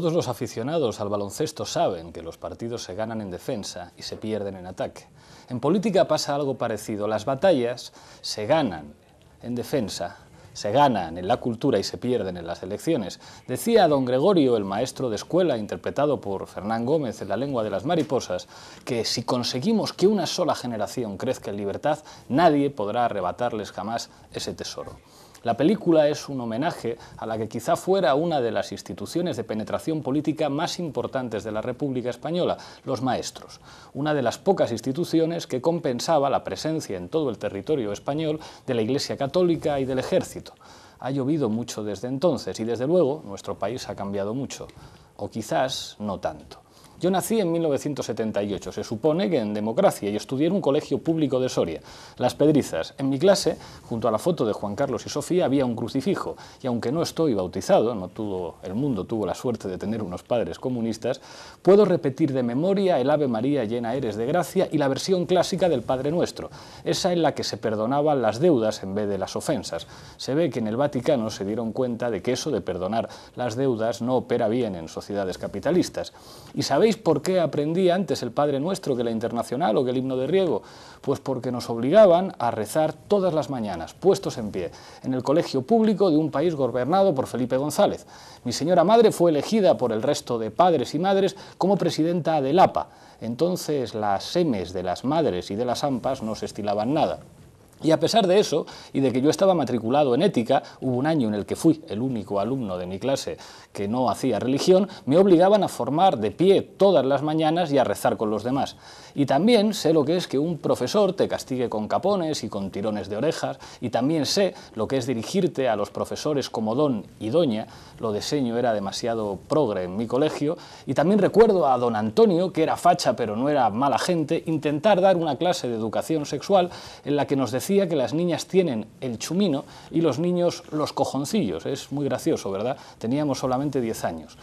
Todos los aficionados al baloncesto saben que los partidos se ganan en defensa y se pierden en ataque. En política pasa algo parecido. Las batallas se ganan en defensa, se ganan en la cultura y se pierden en las elecciones. Decía don Gregorio, el maestro de escuela, interpretado por Fernán Gómez en La lengua de las mariposas, que si conseguimos que una sola generación crezca en libertad, nadie podrá arrebatarles jamás ese tesoro. La película es un homenaje a la que quizá fuera una de las instituciones de penetración política más importantes de la República Española, los maestros, una de las pocas instituciones que compensaba la presencia en todo el territorio español de la Iglesia Católica y del Ejército. Ha llovido mucho desde entonces y desde luego nuestro país ha cambiado mucho, o quizás no tanto. Yo nací en 1978, se supone que en democracia, y estudié en un colegio público de Soria, Las Pedrizas. En mi clase, junto a la foto de Juan Carlos y Sofía, había un crucifijo, y aunque no estoy bautizado, no tuvo, el mundo tuvo la suerte de tener unos padres comunistas, puedo repetir de memoria el Ave María llena eres de gracia y la versión clásica del Padre Nuestro, esa en la que se perdonaban las deudas en vez de las ofensas. Se ve que en el Vaticano se dieron cuenta de que eso de perdonar las deudas no opera bien en sociedades capitalistas. Y sabéis por qué aprendí antes el Padre Nuestro que la Internacional o que el himno de Riego? Pues porque nos obligaban a rezar todas las mañanas, puestos en pie, en el colegio público de un país gobernado por Felipe González. Mi señora madre fue elegida por el resto de padres y madres como presidenta del APA. Entonces las semes de las madres y de las AMPAs no se estilaban nada. Y a pesar de eso, y de que yo estaba matriculado en ética, hubo un año en el que fui el único alumno de mi clase que no hacía religión, me obligaban a formar de pie todas las mañanas y a rezar con los demás. Y también sé lo que es que un profesor te castigue con capones y con tirones de orejas, y también sé lo que es dirigirte a los profesores como don y doña, lo de seño era demasiado progre en mi colegio, y también recuerdo a don Antonio, que era facha pero no era mala gente, intentar dar una clase de educación sexual en la que nos decía que las niñas tienen el chumino y los niños los cojoncillos. Es muy gracioso, ¿verdad? Teníamos solamente 10 años.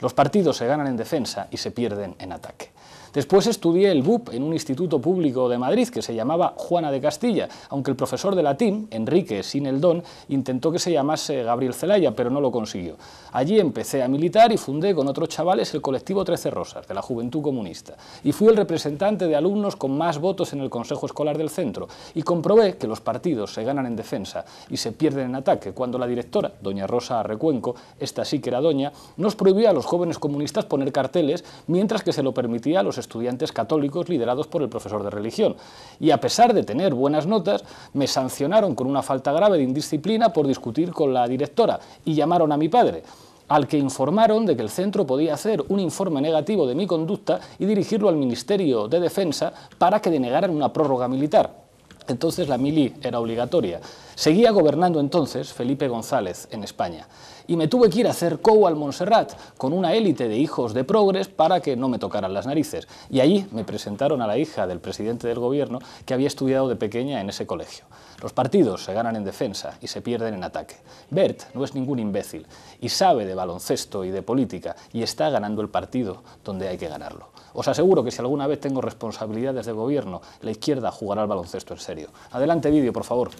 Los partidos se ganan en defensa y se pierden en ataque. Después estudié el BUP en un instituto público de Madrid que se llamaba Juana de Castilla, aunque el profesor de latín, Enrique Sineldón, intentó que se llamase Gabriel Celaya, pero no lo consiguió. Allí empecé a militar y fundé con otros chavales el colectivo Trece Rosas, de la Juventud Comunista, y fui el representante de alumnos con más votos en el Consejo Escolar del Centro, y comprobé que los partidos se ganan en defensa y se pierden en ataque, cuando la directora, doña Rosa Recuenco, esta sí que era doña, nos prohibía a los jóvenes comunistas poner carteles, mientras que se lo permitía a los estudiantes católicos liderados por el profesor de religión. Y a pesar de tener buenas notas, me sancionaron con una falta grave de indisciplina por discutir con la directora y llamaron a mi padre al que informaron de que el centro podía hacer un informe negativo de mi conducta y dirigirlo al Ministerio de Defensa para que denegaran una prórroga militar. Entonces la mili era obligatoria. Seguía gobernando entonces Felipe González en España y me tuve que ir a hacer COU al Montserrat con una élite de hijos de progres para que no me tocaran las narices. Y allí me presentaron a la hija del presidente del gobierno que había estudiado de pequeña en ese colegio. Los partidos se ganan en defensa y se pierden en ataque. Bert no es ningún imbécil y sabe de baloncesto y de política y está ganando el partido donde hay que ganarlo. Os aseguro que si alguna vez tengo responsabilidades de gobierno, la izquierda jugará al baloncesto en serio. Adelante vídeo, por favor.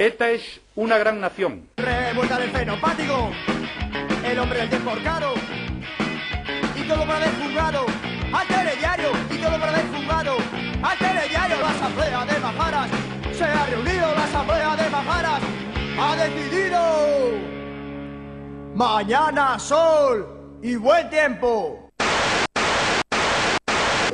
Esta es una gran nación. Revuelta del fenopático, el hombre del desforcado, y todo para el juzgado, al telediario, y todo para el juzgado, al telediario, la asamblea de Majaras, se ha reunido la asamblea de Majaras, ha decidido, mañana sol y buen tiempo.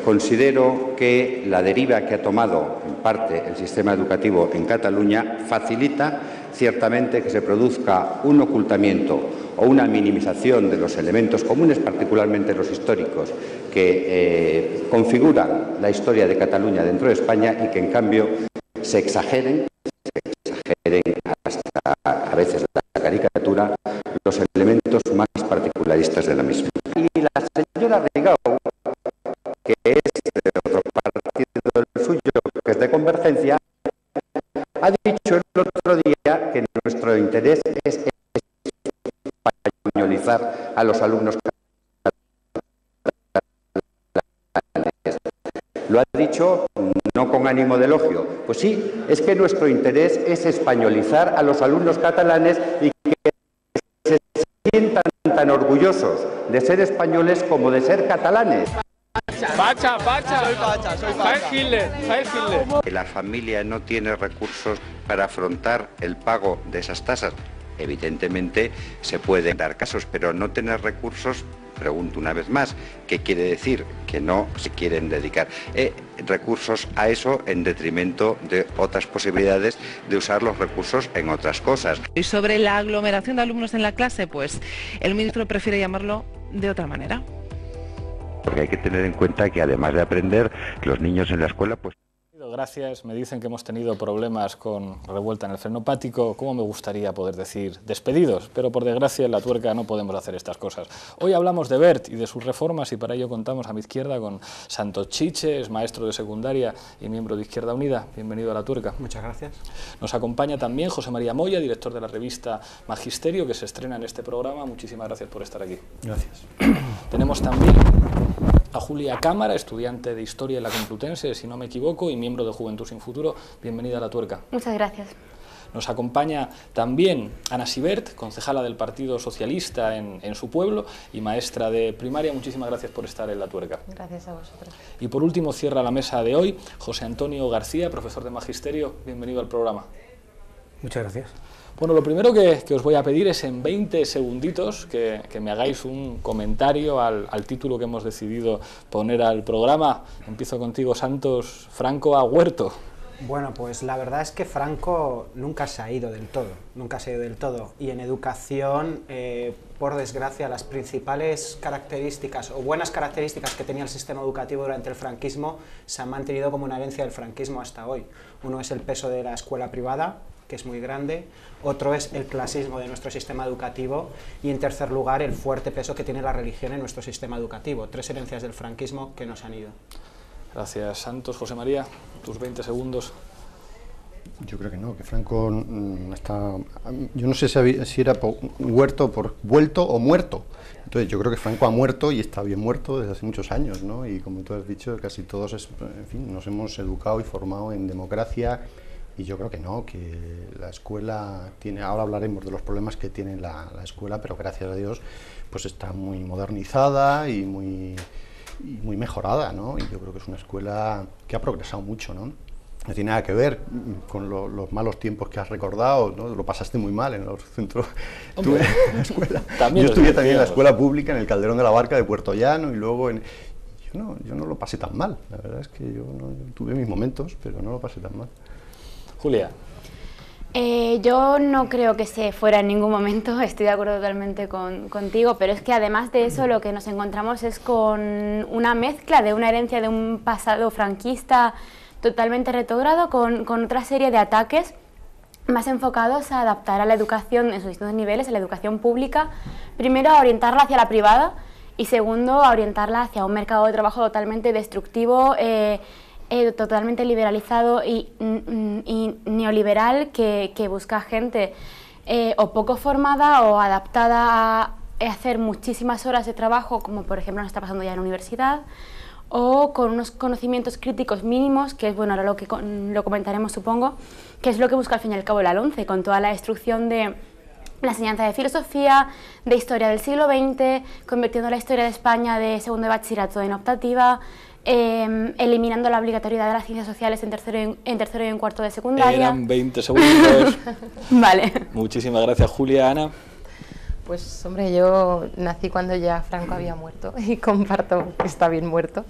Considero que la deriva que ha tomado en parte el sistema educativo en Cataluña facilita ciertamente que se produzca un ocultamiento o una minimización de los elementos comunes, particularmente los históricos, que eh, configuran la historia de Cataluña dentro de España y que en cambio se exageren, se exageren hasta a veces la caricatura, los elementos más particularistas de la misma. Suyo, que es de convergencia, ha dicho el otro día que nuestro interés es españolizar a los alumnos Lo ha dicho no con ánimo de elogio. Pues sí, es que nuestro interés es españolizar a los alumnos catalanes y que se sientan tan orgullosos de ser españoles como de ser catalanes. Facha, facha. Soy facha, soy facha. Hitler, Hitler. Que la familia no tiene recursos para afrontar el pago de esas tasas. Evidentemente se pueden dar casos, pero no tener recursos, pregunto una vez más, ¿qué quiere decir? Que no se quieren dedicar eh, recursos a eso en detrimento de otras posibilidades de usar los recursos en otras cosas. Y sobre la aglomeración de alumnos en la clase, pues el ministro prefiere llamarlo de otra manera. Porque hay que tener en cuenta que además de aprender, los niños en la escuela pues Gracias. Me dicen que hemos tenido problemas con revuelta en el frenopático. ¿Cómo me gustaría poder decir despedidos? Pero por desgracia en la tuerca no podemos hacer estas cosas. Hoy hablamos de Bert y de sus reformas y para ello contamos a mi izquierda con Santos Chiches, maestro de secundaria y miembro de Izquierda Unida. Bienvenido a la tuerca. Muchas gracias. Nos acompaña también José María Moya, director de la revista Magisterio, que se estrena en este programa. Muchísimas gracias por estar aquí. Gracias. Tenemos también a Julia Cámara, estudiante de Historia en la Complutense, si no me equivoco, y miembro de Juventud Sin Futuro. Bienvenida a La Tuerca. Muchas gracias. Nos acompaña también Ana Sibert, concejala del Partido Socialista en, en, su pueblo y maestra de primaria. Muchísimas gracias por estar en La Tuerca. Gracias a vosotros. Y por último cierra la mesa de hoy José Antonio García, profesor de Magisterio. Bienvenido al programa. Muchas gracias. Bueno, lo primero que, que, os voy a pedir es en 20 segunditos que, que me hagáis un comentario al, al, título que hemos decidido poner al programa. Empiezo contigo, Santos. Franco a Huerto. Bueno, pues la verdad es que Franco nunca se ha ido del todo, nunca se ha ido del todo. Y en educación, eh, por desgracia, las principales características o buenas características que tenía el sistema educativo durante el franquismo se han mantenido como una herencia del franquismo hasta hoy. Uno es el peso de la escuela privada, que es muy grande, otro es el clasismo de nuestro sistema educativo y en tercer lugar el fuerte peso que tiene la religión en nuestro sistema educativo. Tres herencias del franquismo que nos han ido. Gracias, Santos. José María, tus 20 segundos. Yo creo que no, que Franco mm, está... Yo no sé si, había, si era por, huerto por vuelto o muerto. Entonces yo creo que Franco ha muerto y está bien muerto desde hace muchos años, ¿no? Y como tú has dicho, casi todos, es, en fin, nos hemos educado y formado en democracia y yo creo que no, que la escuela tiene, ahora hablaremos de los problemas que tiene la, la escuela, pero gracias a Dios pues está muy modernizada y muy, y muy mejorada, ¿no? Y yo creo que es una escuela que ha progresado mucho, ¿no? No tiene nada que ver con lo, los malos tiempos que has recordado, ¿no? Lo pasaste muy mal en los centros. Hombre, en la escuela. También yo estudié también en la escuela pública, en el Calderón de la Barca de Puerto Llano, y luego en... Yo no, yo no lo pasé tan mal, la verdad es que yo, no, yo tuve mis momentos, pero no lo pasé tan mal. Julia. Eh, yo no creo que se fuera en ningún momento, estoy de acuerdo totalmente con, contigo, pero es que además de eso lo que nos encontramos es con una mezcla de una herencia de un pasado franquista totalmente retrógrado con, con otra serie de ataques más enfocados a adaptar a la educación en sus distintos niveles, a la educación pública, primero a orientarla hacia la privada y segundo a orientarla hacia un mercado de trabajo totalmente destructivo, eh, eh, totalmente liberalizado y, y neoliberal que, que, busca gente eh, o poco formada o adaptada a hacer muchísimas horas de trabajo, como por ejemplo nos está pasando ya en la universidad, o con unos conocimientos críticos mínimos, que es bueno, ahora lo que lo comentaremos supongo, que es lo que busca al fin y al cabo el ALONCE, con toda la destrucción de la enseñanza de filosofía, de historia del siglo XX, convirtiendo la historia de España de segundo de bachillerato en optativa, eh, eliminando la obligatoriedad de las ciencias sociales en tercero, y, en tercero y en cuarto de secundaria. Eran 20 segundos. vale. Muchísimas gracias, Julia. Ana. Pues hombre, yo nací cuando ya Franco había muerto y comparto que está bien muerto.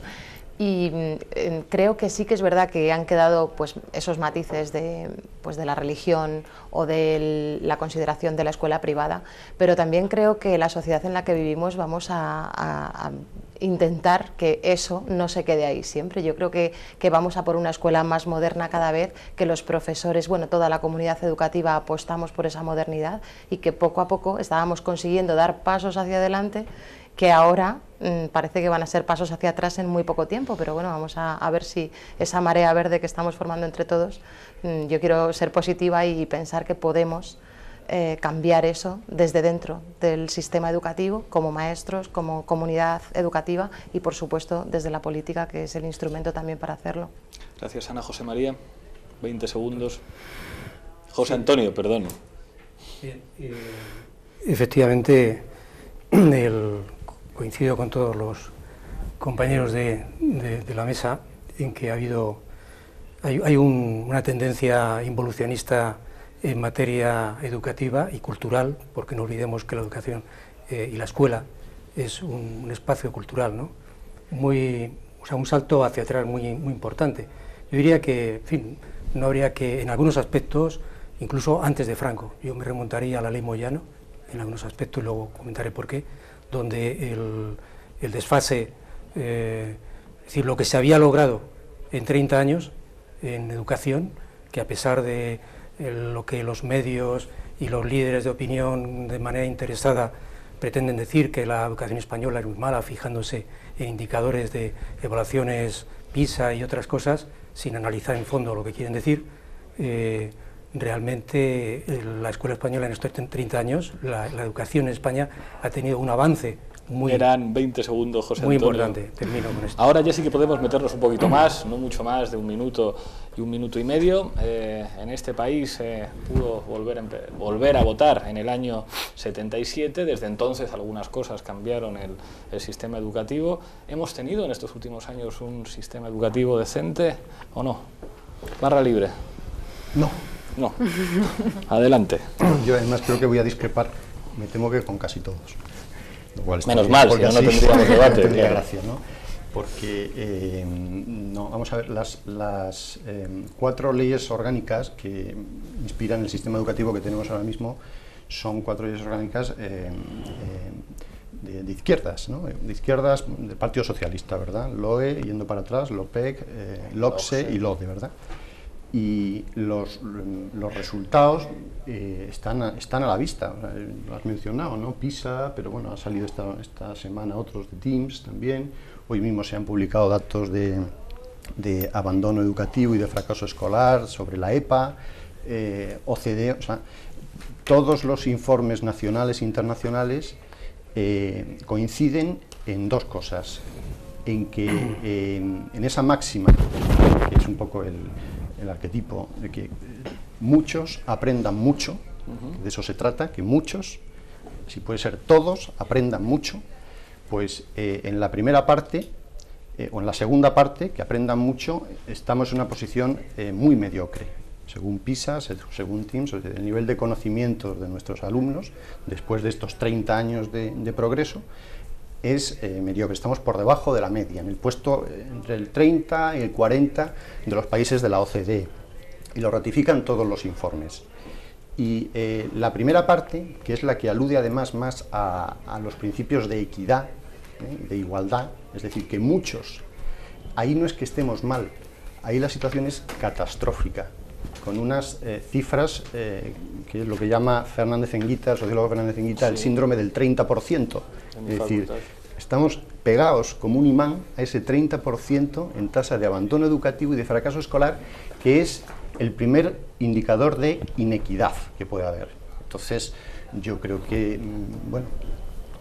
Y eh, creo que sí que es verdad que han quedado pues, esos matices de, pues, de la religión o de la consideración de la escuela privada, pero también creo que la sociedad en la que vivimos vamos a, a, a intentar que eso no se quede ahí siempre. Yo creo que, que, vamos a por una escuela más moderna cada vez, que los profesores, bueno, toda la comunidad educativa apostamos por esa modernidad y que poco a poco estábamos consiguiendo dar pasos hacia adelante que ahora mmm, parece que van a ser pasos hacia atrás en muy poco tiempo, pero bueno, vamos a, a ver si esa marea verde que estamos formando entre todos, mmm, yo quiero ser positiva y pensar que podemos eh, cambiar eso desde dentro del sistema educativo, como maestros, como comunidad educativa y por supuesto desde la política, que es el instrumento también para hacerlo. Gracias Ana. José María, 20 segundos. José Antonio, perdón. Bien, eh, efectivamente, el- coincido con todos los compañeros de, de- de la mesa en que ha habido hay, hay un- una tendencia involucionista en materia educativa y cultural, porque no olvidemos que la educación eh, y la escuela es un, espacio cultural, ¿no? Muy, o sea, un salto hacia atrás muy, muy importante. Yo diría que, en fin, no habría que, en algunos aspectos, incluso antes de Franco, yo me remontaría a la ley Moyano, en algunos aspectos, y luego comentaré por qué, donde el, el desfase, eh, es decir, lo que se había logrado en 30 años en educación, que a pesar de eh, lo que los medios y los líderes de opinión de manera interesada pretenden decir que la educación española es muy mala, fijándose en indicadores de evaluaciones PISA y otras cosas, sin analizar en fondo lo que quieren decir, eh, realmente eh, la escuela española en estos 30 años, la, la educación en España ha tenido un avance muy, Eran 20 segundos, José muy Antonio. importante. Termino con esto. Ahora ya sí que podemos meternos un poquito más, no mucho más de un minuto y un minuto y medio. Eh, en este país se pudo volver a, volver a votar en el año 77. Desde entonces algunas cosas cambiaron el, el sistema educativo. ¿Hemos tenido en estos últimos años un sistema educativo decente o no? Barra libre. No. No. Adelante. Yo además creo que voy a discrepar, me temo que con casi todos. Lo cual está Menos mal, porque si no, tendríamos debate, tendría gracia, ¿no? Porque, eh, no, vamos a ver, las, las eh, cuatro leyes orgánicas que inspiran el sistema educativo que tenemos ahora mismo son cuatro leyes orgánicas eh, de, de izquierdas, ¿no? de izquierdas del Partido Socialista, ¿verdad? LOE, yendo para atrás, LOPEC, LOCSE. y LODE, ¿verdad? y los, los resultados eh, están, a, están a la vista. Lo has mencionado, ¿no? PISA, pero bueno, ha salido esta, esta semana otros de TIMSS también. Hoy mismo se han publicado datos de, de abandono educativo y de fracaso escolar sobre la EPA, eh, OCDE, o sea, todos los informes nacionales e internacionales eh, coinciden en dos cosas. En que eh, en esa máxima, que es un poco el, el arquetipo de que muchos aprendan mucho, de eso se trata, que muchos, si puede ser todos, aprendan mucho, pues eh, en la primera parte eh, o en la segunda parte, que aprendan mucho, estamos en una posición eh, muy mediocre. Según PISA, se- según sea, el nivel de conocimientos de nuestros alumnos, después de estos 30 años de, progreso, es mediocre. Estamos por debajo de la media, en el puesto entre el 30 y el 40 de los países de la OCDE. Y lo ratifican todos los informes. Y eh, la primera parte, que es la que alude además más a, a los principios de equidad, ¿eh? de igualdad, es decir, que muchos, ahí no es que estemos mal, ahí la situación es catastrófica, con unas eh, cifras que es lo que llama Fernández Enguita, el sociólogo Fernández Enguita, el Sí. síndrome del 30%. En mi Es decir, estamos pegados como un imán a ese 30% en tasa de abandono educativo y de fracaso escolar, que es el primer indicador de inequidad que puede haber. Entonces, yo creo que, mm, bueno,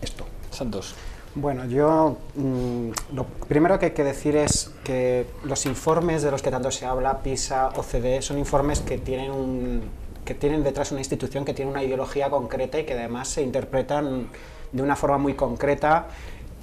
esto. Santos. Bueno, yo mm, lo primero que hay que decir es que los informes de los que tanto se habla, PISA, OCDE, son informes que tienen, un- que tienen detrás una institución que tiene una ideología concreta y que además se interpretan de una forma muy concreta,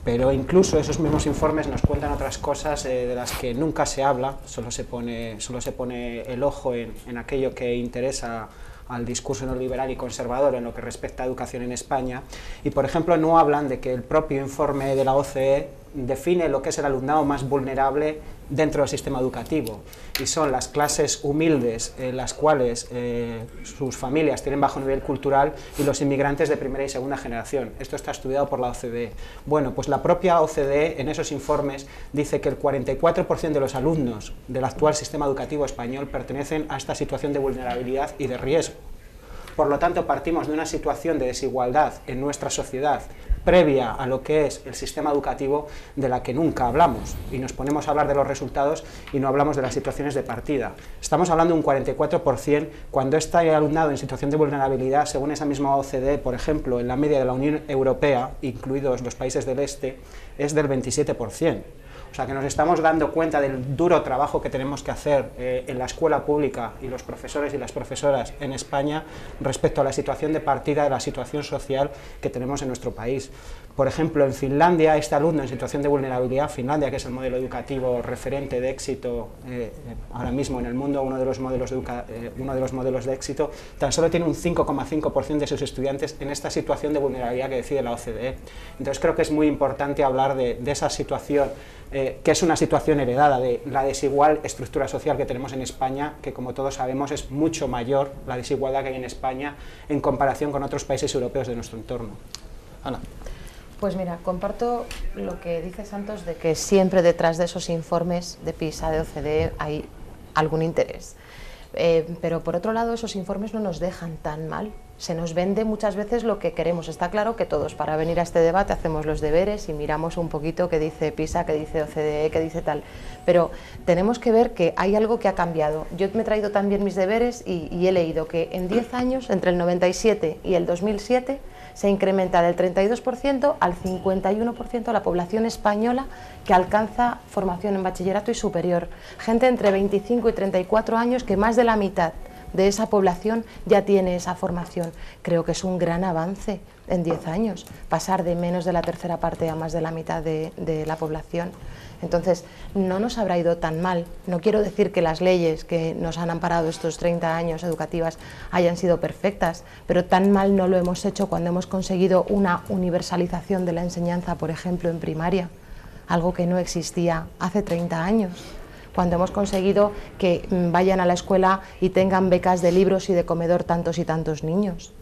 pero incluso esos mismos informes nos cuentan otras cosas eh, de las que nunca se habla, solo se pone, solo se pone el ojo en, en aquello que interesa al discurso neoliberal y conservador en lo que respecta a educación en España. Y, por ejemplo, no hablan de que el propio informe de la OCDE define lo que es el alumnado más vulnerable dentro del sistema educativo. Y son las clases humildes, en las cuales eh, sus familias tienen bajo nivel cultural, y los inmigrantes de primera y segunda generación. Esto está estudiado por la OCDE. Bueno, pues la propia OCDE en esos informes dice que el 44% de los alumnos del actual sistema educativo español pertenecen a esta situación de vulnerabilidad y de riesgo. Por lo tanto, partimos de una situación de desigualdad en nuestra sociedad previa a lo que es el sistema educativo de la que nunca hablamos y nos ponemos a hablar de los resultados y no hablamos de las situaciones de partida. Estamos hablando de un 44% cuando está alumnado en situación de vulnerabilidad, según esa misma OCDE, por ejemplo, en la media de la Unión Europea, incluidos los países del Este, es del 27%. O sea, que nos estamos dando cuenta del duro trabajo que tenemos que hacer eh, en la escuela pública y los profesores y las profesoras en España respecto a la situación de partida de la situación social que tenemos en nuestro país. Por ejemplo, en Finlandia, este alumno en situación de vulnerabilidad, Finlandia, que es el modelo educativo referente de éxito eh, ahora mismo en el mundo, uno de, los modelos de eh, uno de los modelos de éxito, tan solo tiene un 5,5% de sus estudiantes en esta situación de vulnerabilidad que decide la OCDE. Entonces creo que es muy importante hablar de, esa situación, eh, que es una situación heredada de la desigual estructura social que tenemos en España, que como todos sabemos es mucho mayor la desigualdad que hay en España en comparación con otros países europeos de nuestro entorno. Ana. Pues mira, comparto lo que dice Santos de que siempre detrás de esos informes de PISA, de OCDE, hay algún interés. Eh, pero por otro lado, esos informes no nos dejan tan mal. Se nos vende muchas veces lo que queremos. Está claro que todos para venir a este debate hacemos los deberes y miramos un poquito qué dice PISA, qué dice OCDE, qué dice tal. Pero tenemos que ver que hay algo que ha cambiado. Yo me he traído también mis deberes y, y he leído que en 10 años, entre el 97 y el 2007, se incrementa del 32% al 51% la población española que alcanza formación en bachillerato y superior. Gente entre 25 y 34 años que más de la mitad de esa población ya tiene esa formación. Creo que es un gran avance en 10 años, pasar de menos de la tercera parte a más de la mitad de, la población. Entonces, no nos habrá ido tan mal. No quiero decir que las leyes que nos han amparado estos 30 años educativas hayan sido perfectas, pero tan mal no lo hemos hecho cuando hemos conseguido una universalización de la enseñanza, por ejemplo, en primaria, algo que no existía hace 30 años cuando hemos conseguido que mm, vayan a la escuela y tengan becas de libros y de comedor tantos y tantos niños.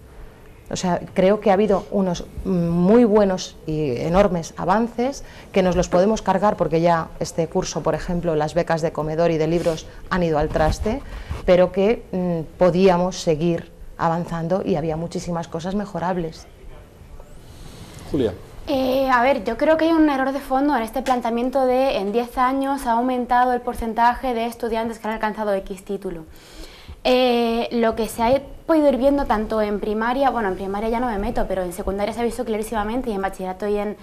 O sea, creo que ha habido unos muy buenos y enormes avances que nos los podemos cargar porque ya este curso, por ejemplo, las becas de comedor y de libros han ido al traste, pero que mm, podíamos seguir avanzando y había muchísimas cosas mejorables. Julia. Eh, a ver, yo creo que hay un error de fondo en este planteamiento de en 10 años ha aumentado el porcentaje de estudiantes que han alcanzado X título. Eh, lo que se ha podido ir viendo tanto en primaria, bueno, en primaria ya no me meto, pero en secundaria se ha visto clarísimamente y en bachillerato y en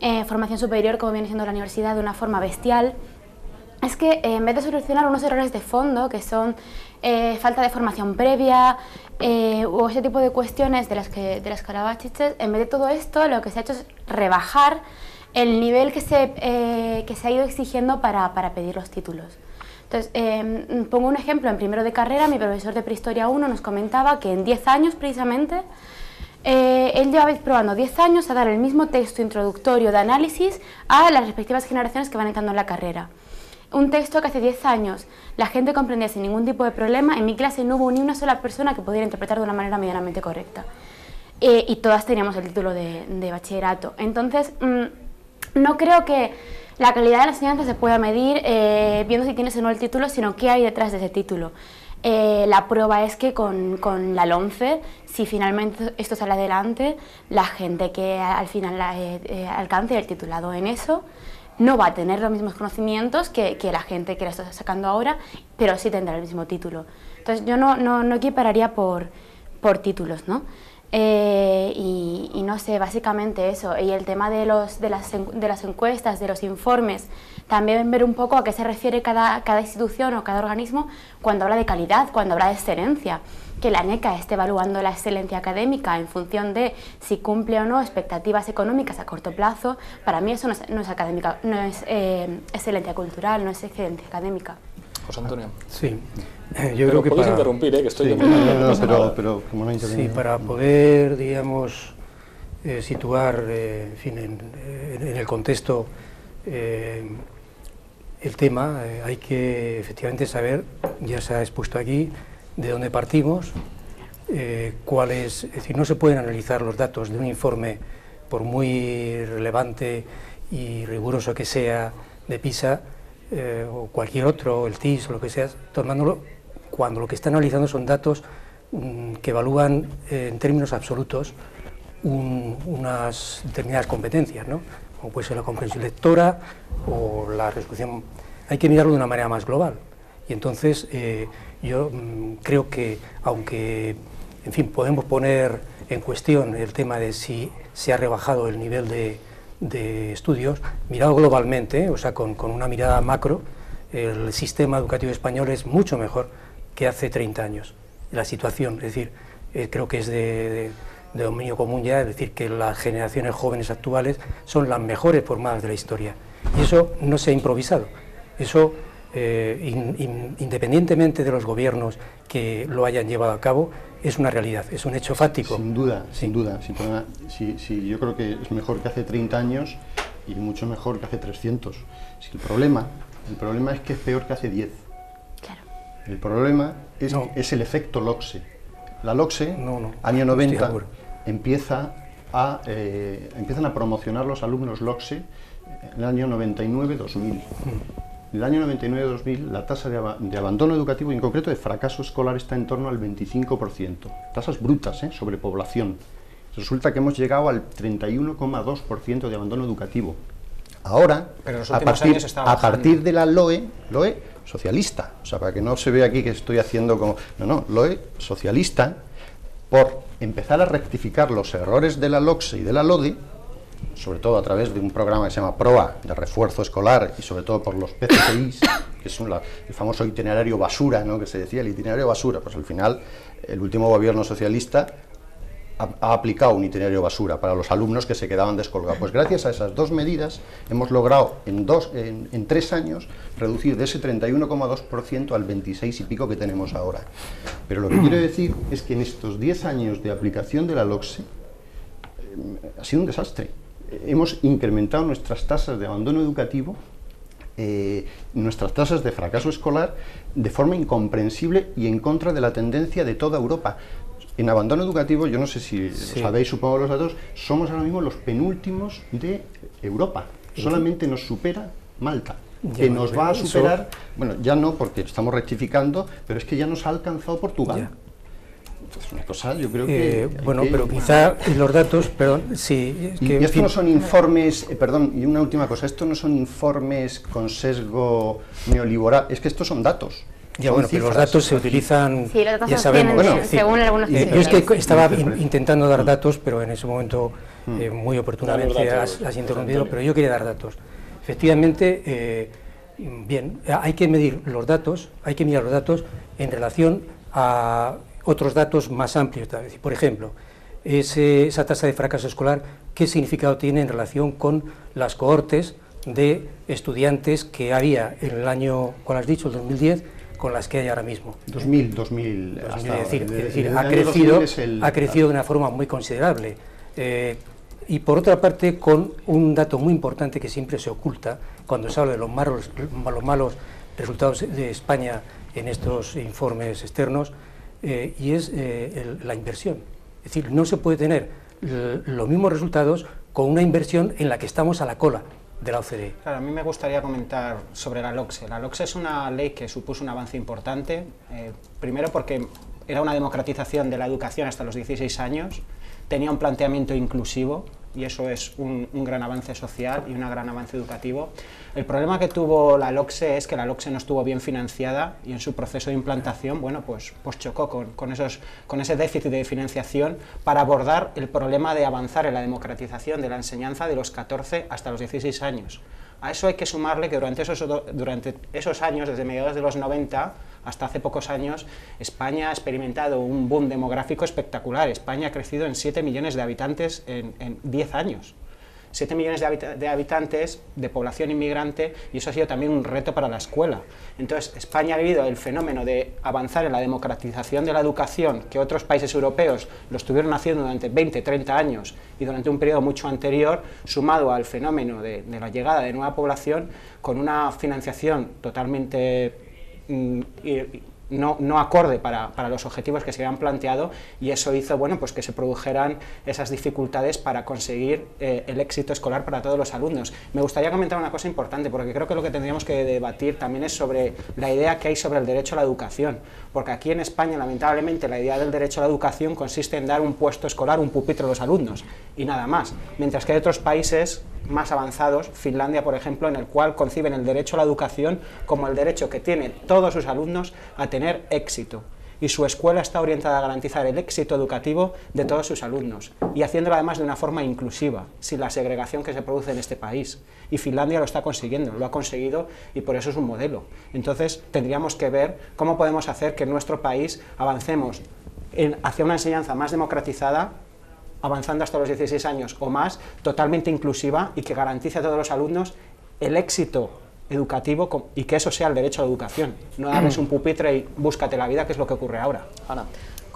eh, formación superior, como viene siendo la universidad, de una forma bestial, es que eh, en vez de solucionar unos errores de fondo, que son falta de formación previa o ese tipo de cuestiones de las que, de las que hablaba Chiches, en vez de todo esto, lo que se ha hecho es rebajar el nivel que se, que se ha ido exigiendo para, para pedir los títulos. Entonces, em, pongo un ejemplo, en primero de carrera, mi profesor de Prehistoria 1 nos comentaba que en 10 años precisamente, eh, él lleva probando 10 años a dar el mismo texto introductorio de análisis a las respectivas generaciones que van entrando en la carrera. Un texto que hace 10 años la gente comprendía sin ningún tipo de problema, en mi clase no hubo ni una sola persona que pudiera interpretar de una manera medianamente correcta. Eh, y todas teníamos el título de, bachillerato. Entonces, mm, no creo que la calidad de la enseñanza se puede medir eh, viendo si tienes o no el título, sino qué hay detrás de ese título. Eh, la prueba es que con, con, la LONCE, si finalmente esto sale adelante, la gente que al final alcance el titulado en eso no va a tener los mismos conocimientos que, que, la gente que la está sacando ahora, pero sí tendrá el mismo título. Entonces yo no, no, no equipararía por, por títulos, ¿no? Eh, y, no sé, básicamente eso. Y el tema de, los, de, las, de las encuestas, de los informes, también ver un poco a qué se refiere cada, cada institución o cada organismo cuando habla de calidad, cuando habla de excelencia. Que la NECA esté evaluando la excelencia académica en función de si cumple o no expectativas económicas a corto plazo, para mí eso no es, no es académica, no es eh, excelencia cultural, no es excelencia académica. José Antonio. Sí, yo creo que puedes para... interrumpir, ¿eh? que estoy sí, no, no, pero, pero, como no Sí, para poder, digamos, eh, situar, eh, en fin, en, en, el contexto eh, el tema, eh, hay que efectivamente saber, ya se ha expuesto aquí, de dónde partimos, eh, cuál es, decir, no se pueden analizar los datos de un informe, por muy relevante y riguroso que sea, de PISA, eh, o cualquier otro, el TIS o lo que sea, tomándolo cuando lo que está analizando son datos mmm, que evalúan eh, en términos absolutos un, unas determinadas competencias, ¿no? como puede ser la comprensión lectora o la resolución. Hay que mirarlo de una manera más global. Y entonces eh, yo mmm, creo que, aunque, en fin, podemos poner en cuestión el tema de si se ha rebajado el nivel de, de estudios, mirado globalmente, o sea, con, con, una mirada macro, el sistema educativo español es mucho mejor que hace 30 años. La situación, es decir, eh, creo que es de, de, de, dominio común ya, es decir, que las generaciones jóvenes actuales son las mejores formadas de la historia. Y eso no se ha improvisado. Eso, eh, in, in, independientemente de los gobiernos que lo hayan llevado a cabo, es una realidad, es un hecho fáctico. Sin duda, sí. sin duda. Sí, sí, yo creo que es mejor que hace 30 años y mucho mejor que hace 300. Si el, problema, el problema es que es peor que hace 10. Claro. El problema es, no. es el efecto LOCSE. La no, no, año 90, empieza a, eh, empiezan a promocionar los alumnos LOCSE en el año 99-2000. En el año 99-2000 la tasa de, ab de, abandono educativo y en concreto de fracaso escolar está en torno al 25%. Tasas brutas ¿eh? sobre población. Resulta que hemos llegado al 31,2% de abandono educativo. Ahora, a partir, a partir, de la LOE, LOE socialista, o sea, para que no se vea aquí que estoy haciendo como... No, no, LOE socialista, por empezar a rectificar los errores de la LOCSE y de la LODE, sobre todo a través de un programa que se llama PROA, de refuerzo escolar, y sobre todo por los PCIs, que es el famoso itinerario basura, ¿no? que se decía, el itinerario basura, pues al final el último gobierno socialista ha, aplicado un itinerario basura para los alumnos que se quedaban descolgados. Pues gracias a esas dos medidas hemos logrado en, dos, en tres años reducir de ese 31,2% al 26 y pico que tenemos ahora. Pero lo que quiero decir es que en estos 10 años de aplicación de la LOCSE eh, ha sido un desastre hemos incrementado nuestras tasas de abandono educativo, eh, nuestras tasas de fracaso escolar, de forma incomprensible y en contra de la tendencia de toda Europa. En abandono educativo, yo no sé si sí. sabéis, supongo los datos, somos ahora mismo los penúltimos de Europa. Solamente nos supera Malta. Ya que nos va a superar, bueno, ya no porque estamos rectificando, pero es que ya nos ha alcanzado Portugal. Ya es una cosa, yo creo que... Eh, bueno, que, pero quizá los datos, perdón, sí... Que, y, esto no son informes, eh, perdón, y una última cosa, esto no son informes con sesgo neoliberal, es que estos son datos. Ya bueno, pero los datos se utilizan, sí, los datos ya sabemos. Bueno, sí. según algunos eh, Yo es que estaba in, intentando dar datos, pero en ese momento eh, muy oportunamente has, has, interrumpido, pero yo quería dar datos. Efectivamente, eh, bien, hay que medir los datos, hay que mirar los datos en relación a otros datos más amplios. Por ejemplo, ese, esa tasa de fracaso escolar, ¿qué significado tiene en relación con las cohortes de estudiantes que había en el año, ¿cuál has dicho?, el 2010, con las que hay ahora mismo. 2000, 2000. 2000 hasta, es decir, de, es decir ha, crecido, el... ha crecido de una forma muy considerable. Eh, y por otra parte, con un dato muy importante que siempre se oculta cuando se habla de los malos, los malos resultados de España en estos informes externos, eh, y es eh, la inversión. Es decir, no se puede tener los mismos resultados con una inversión en la que estamos a la cola de la OCDE. Claro, a mí me gustaría comentar sobre la LOCSE. La LOCSE es una ley que supuso un avance importante, eh, primero porque era una democratización de la educación hasta los 16 años, tenía un planteamiento inclusivo, y eso es un, gran avance social y un gran avance educativo. El problema que tuvo la LOCSE es que la LOCSE no estuvo bien financiada y en su proceso de implantación, bueno, pues, pues chocó con, con, esos, con ese déficit de financiación para abordar el problema de avanzar en la democratización de la enseñanza de los 14 hasta los 16 años. A eso hay que sumarle que durante esos, durante esos años, desde mediados de los 90 hasta hace pocos años, España ha experimentado un boom demográfico espectacular. España ha crecido en 7 millones de habitantes en, en 10 años. 7 millones de, habit de, habitantes, de población inmigrante, y eso ha sido también un reto para la escuela. Entonces, España ha vivido el fenómeno de avanzar en la democratización de la educación, que otros países europeos lo estuvieron haciendo durante 20, 30 años y durante un periodo mucho anterior, sumado al fenómeno de la llegada de nueva población, con una financiación totalmente mm, no, acorde para, para, los objetivos que se habían planteado y eso hizo bueno, pues que se produjeran esas dificultades para conseguir eh, el éxito escolar para todos los alumnos. Me gustaría comentar una cosa importante porque creo que lo que tendríamos que debatir también es sobre la idea que hay sobre el derecho a la educación, porque aquí en España lamentablemente la idea del derecho a la educación consiste en dar un puesto escolar, un pupitre a los alumnos y nada más, mientras que hay otros países más avanzados, Finlandia por ejemplo, en el cual conciben el derecho a la educación como el derecho que tienen todos sus alumnos a tener éxito. y su escuela está orientada a garantizar el éxito educativo de todos sus alumnos y haciéndolo además de una forma inclusiva, sin la segregación que se produce en este país. Y Finlandia lo está consiguiendo, lo ha conseguido y por eso es un modelo. Entonces tendríamos que ver cómo podemos hacer que en nuestro país avancemos en, hacia una enseñanza más democratizada, avanzando hasta los 16 años o más, totalmente inclusiva y que garantice a todos los alumnos el éxito educativo y que eso sea el derecho a la educación. No darles un pupitre y búscate la vida, que es lo que ocurre ahora. Ana.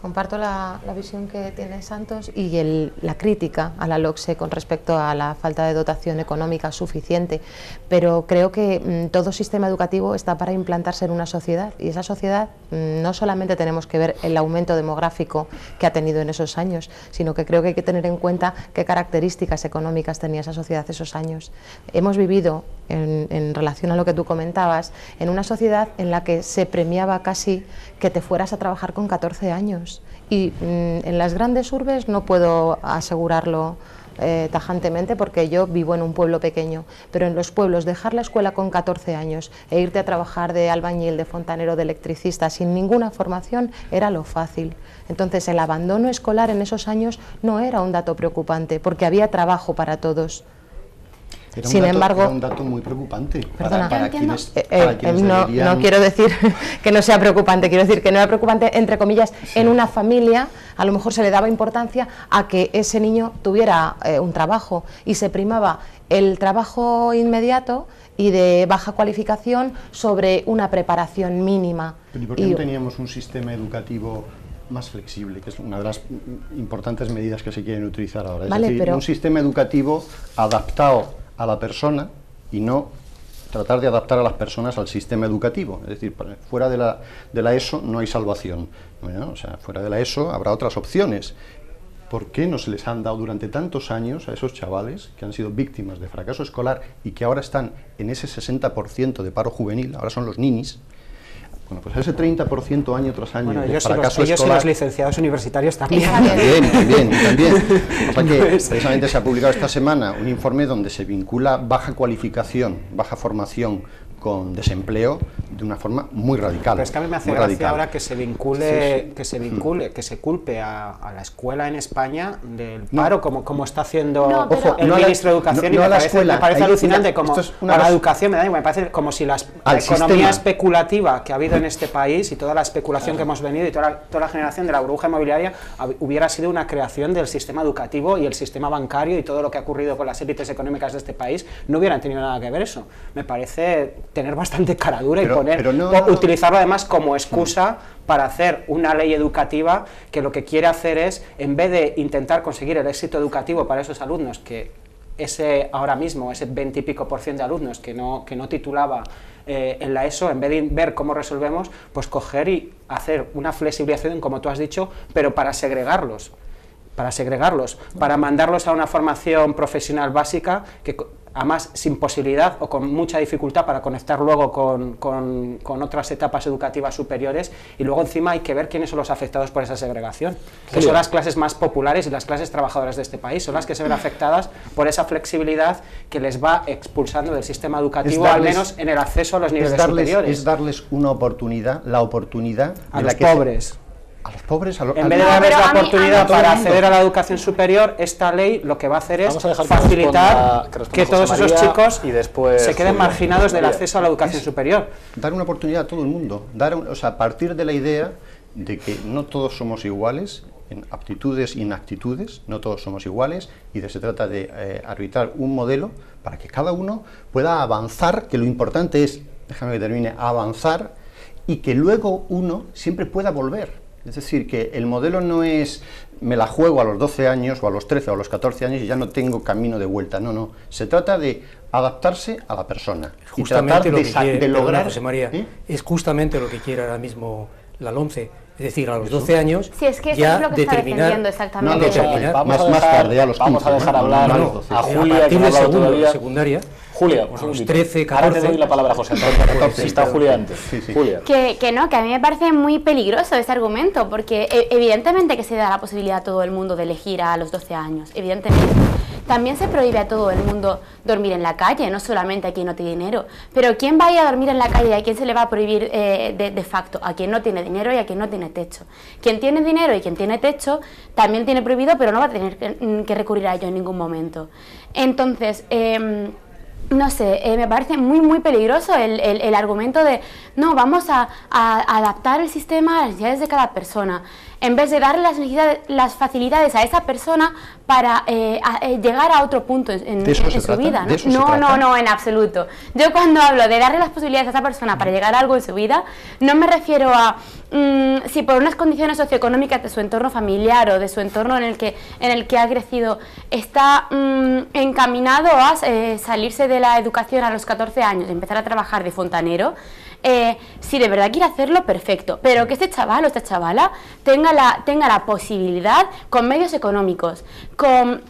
Comparto la, visión que tiene Santos y la crítica a la LOCSE con respecto a la falta de dotación económica suficiente, pero creo que mm, todo sistema educativo está para implantarse en una sociedad y esa sociedad mm, no solamente tenemos que ver el aumento demográfico que ha tenido en esos años, sino que creo que hay que tener en cuenta qué características económicas tenía esa sociedad esos años. Hemos vivido, en, relación a lo que tú comentabas, en una sociedad en la que se premiaba casi que te fueras a trabajar con 14 años. Y mm, en las grandes urbes no puedo asegurarlo eh, tajantemente porque yo vivo en un pueblo pequeño, pero en los pueblos dejar la escuela con 14 años e irte a trabajar de albañil, de fontanero, de electricista sin ninguna formación era lo fácil. Entonces el abandono escolar en esos años no era un dato preocupante porque había trabajo para todos. Sin embargo, era un dato muy preocupante para, quienes, eh, eh, no, no, quiero decir que no sea preocupante, quiero decir que no era preocupante, entre comillas, en una familia, a lo mejor se le daba importancia a que ese niño tuviera eh, un trabajo y se primaba el trabajo inmediato y de baja cualificación sobre una preparación mínima. ¿Y por qué no teníamos un sistema educativo más flexible, que es una de las importantes medidas que se quieren utilizar ahora? Es decir, un sistema educativo adaptado a la persona y no tratar de adaptar a las personas al sistema educativo. Es decir, fuera de la, de la ESO no hay salvación. o sea, fuera de la ESO habrá otras opciones. ¿Por qué no se les han dado durante tantos años a esos chavales que han sido víctimas de fracaso escolar y que ahora están en ese 60% de paro juvenil, ahora son los ninis, bueno, pues ese 30% año tras año de fracaso ellos escolar... y los licenciados universitarios también. También, también, también. O sea que precisamente se ha publicado esta semana un informe donde se vincula baja cualificación, baja formación con desempleo de una forma muy radical. Pero es que a mí me hace gracia ahora que se vincule, que se vincule, que se culpe a, la escuela en España del paro, como, como está haciendo el ministro de Educación, y me, parece, me parece, alucinante como a la educación me, da, me parece como si la economía especulativa que ha habido en este país y toda la especulación que hemos venido y toda la, toda la generación de la burbuja inmobiliaria hubiera sido una creación del sistema educativo y el sistema bancario y todo lo que ha ocurrido con las élites económicas de este país, no hubieran tenido nada que ver eso. Me parece tener bastante cara dura y poner, utilizarlo además como excusa para hacer una ley educativa que lo que quiere hacer es, en vez de intentar conseguir el éxito educativo para esos alumnos, que ese ahora mismo, ese 20 y pico por ciento de alumnos que no, que no titulaba eh, en la ESO, en vez de ver cómo resolvemos, pues coger y hacer una flexibilización, como tú has dicho, pero para segregarlos para segregarlos, para mandarlos a una formación profesional básica que además sin posibilidad o con mucha dificultad para conectar luego con, con, otras etapas educativas superiores. Y luego encima hay que ver quiénes son los afectados por esa segregación, que son las clases más populares y las clases trabajadoras de este país, son las que se ven afectadas por esa flexibilidad que les va expulsando del sistema educativo, al menos en el acceso a los niveles superiores. Es darles una oportunidad, la oportunidad a los pobres a los pobres, a En vez de darles la oportunidad para acceder a la educación superior, esta ley lo que va a hacer es facilitar que, todos esos chicos y después se queden marginados del acceso a la educación superior. Dar una oportunidad a todo el mundo, dar, o sea, a partir de la idea de que no todos somos iguales en aptitudes y en actitudes, no todos somos iguales, y de se trata de eh, arbitrar un modelo para que cada uno pueda avanzar, que lo importante es, déjame que termine, avanzar, y que luego uno siempre pueda volver es decir, que el modelo no es me la juego a los 12 años o a los 13 o a los 14 años y ya no tengo camino de vuelta. No, no. Se trata de adaptarse a la persona. Justamente lo que quiere, lograr. José María, ¿eh? es justamente lo que quiere ahora mismo la LONCE. Es decir, a los 12 años sí, es que eso ya es lo que determinar, está exactamente. No, vamos, más, a dejar, tarde, a los vamos a dejar hablar a Julia, a partir de secundaria, Julia, un a los segundito. 13, Ahora 14... te doy la palabra a José Antonio. 14, Está. Julia antes. Sí, sí. Julia. Que, que no, que a mí me parece muy peligroso ese argumento, porque e- evidentemente que se da la posibilidad a todo el mundo de elegir a los 12 años, evidentemente. También se prohíbe a todo el mundo dormir en la calle, no solamente a quien no tiene dinero. Pero ¿quién va a ir a dormir en la calle y a quién se le va a prohibir eh, de, de facto? A quien no tiene dinero y a quien no tiene techo. Quien tiene dinero y quien tiene techo también tiene prohibido, pero no va a tener que, que recurrir a ello en ningún momento. Entonces, em, no sé, eh, me parece muy, muy peligroso el, el- el argumento de, no, vamos a, a adaptar el sistema a las necesidades de cada persona, en vez de darle las, las facilidades a esa persona para eh, a- eh, llegar a otro punto en, en- ¿De eso en se su trata? vida. ¿De ¿no? No, no, no, en absoluto. Yo cuando hablo de darle las posibilidades a esa persona para llegar a algo en su vida, no me refiero a mm, si por unas condiciones socioeconómicas de su entorno familiar o de su entorno en el que, en el que ha crecido está mm, encaminado a eh, salirse de la educación a los 14 años y empezar a trabajar de fontanero. Eh, si de verdad quiere hacerlo, perfecto. Pero que este chaval o esta chavala tenga la, tenga la posibilidad, con medios económicos, con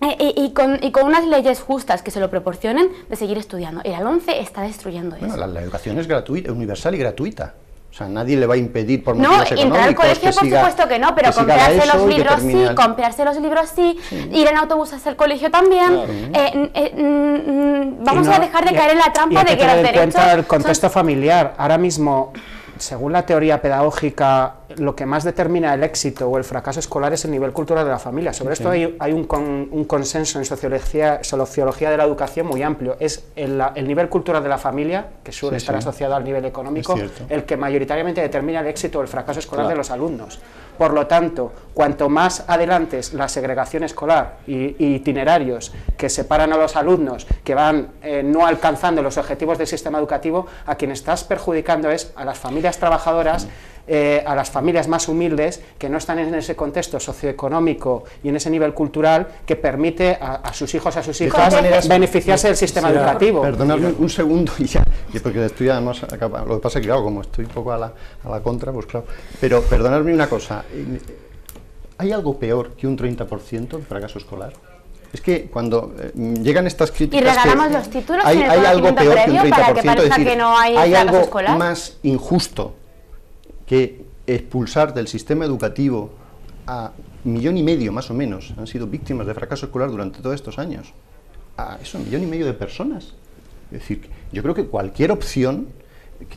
eh, y, y con, y con unas leyes justas que se lo proporcionen de seguir estudiando. El ALONCE está destruyendo eso. La educación es gratuita, universal y gratuita. O sea, nadie le va a impedir por No, motivos entrar al económicos colegio que por siga- supuesto que no, pero que comprarse los y que libros sí, comprarse los libros sí, ir en autobús hasta el colegio también. Eh, eh, mm, vamos Y no- a dejar de y- caer en la y trampa hay de que tener los derechos el son- contexto familiar. Ahora mismo, según la teoría pedagógica, lo que más determina el éxito o el fracaso escolar es el nivel cultural de la familia. Sobre esto hay, hay un, con- un consenso en sociología, sociología de la educación muy amplio. Es el, el nivel cultural de la familia, que suele Sí, estar sí. asociado al nivel económico, el que mayoritariamente determina el éxito o el fracaso escolar Claro. de los alumnos. Por lo tanto, cuanto más adelantes la segregación escolar y, itinerarios que separan a los alumnos que van eh, no alcanzando los objetivos del sistema educativo, a quien estás perjudicando es a las familias trabajadoras, eh, a las familias más humildes que no están en ese contexto socioeconómico y en ese nivel cultural que permite a, a sus hijos, a sus hijas maneras, beneficiarse del sistema educativo. Perdonadme un segundo y ya, porque estoy además acaba- lo que pasa es que claro, como estoy un poco a la, a la contra, pues claro. Pero perdonadme una cosa, eh, ¿hay algo peor que un 30% de fracaso escolar? Es que cuando eh, llegan estas críticas... Y regalamos que los títulos hay, sin el hay algo peor que un 30%, previo para que es parezca decir, que no hay hay algo escolar. más injusto que expulsar del sistema educativo a millón y medio, más o menos, han sido víctimas de fracaso escolar durante todos estos años. A eso, un millón y medio de personas. Es decir, yo creo que cualquier opción,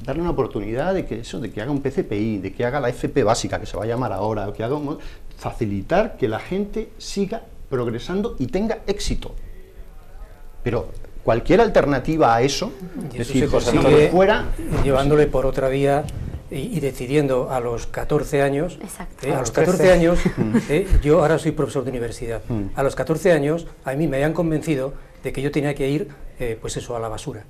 darle una oportunidad de que eso, de que haga un PCPI, de que haga la FP básica, que se va a llamar ahora, o que haga un- facilitar que la gente siga progresando y tenga éxito. Pero cualquier alternativa a eso, Y decir, consigue fuera, llevándole por otra vía y, y decidiendo a los 14 años, eh, A a los los 14 13. años, eh, yo ahora soy profesor de universidad, Mm. a los 14 años a mí me habían convencido de que yo tenía que ir, eh, pues eso, a la basura.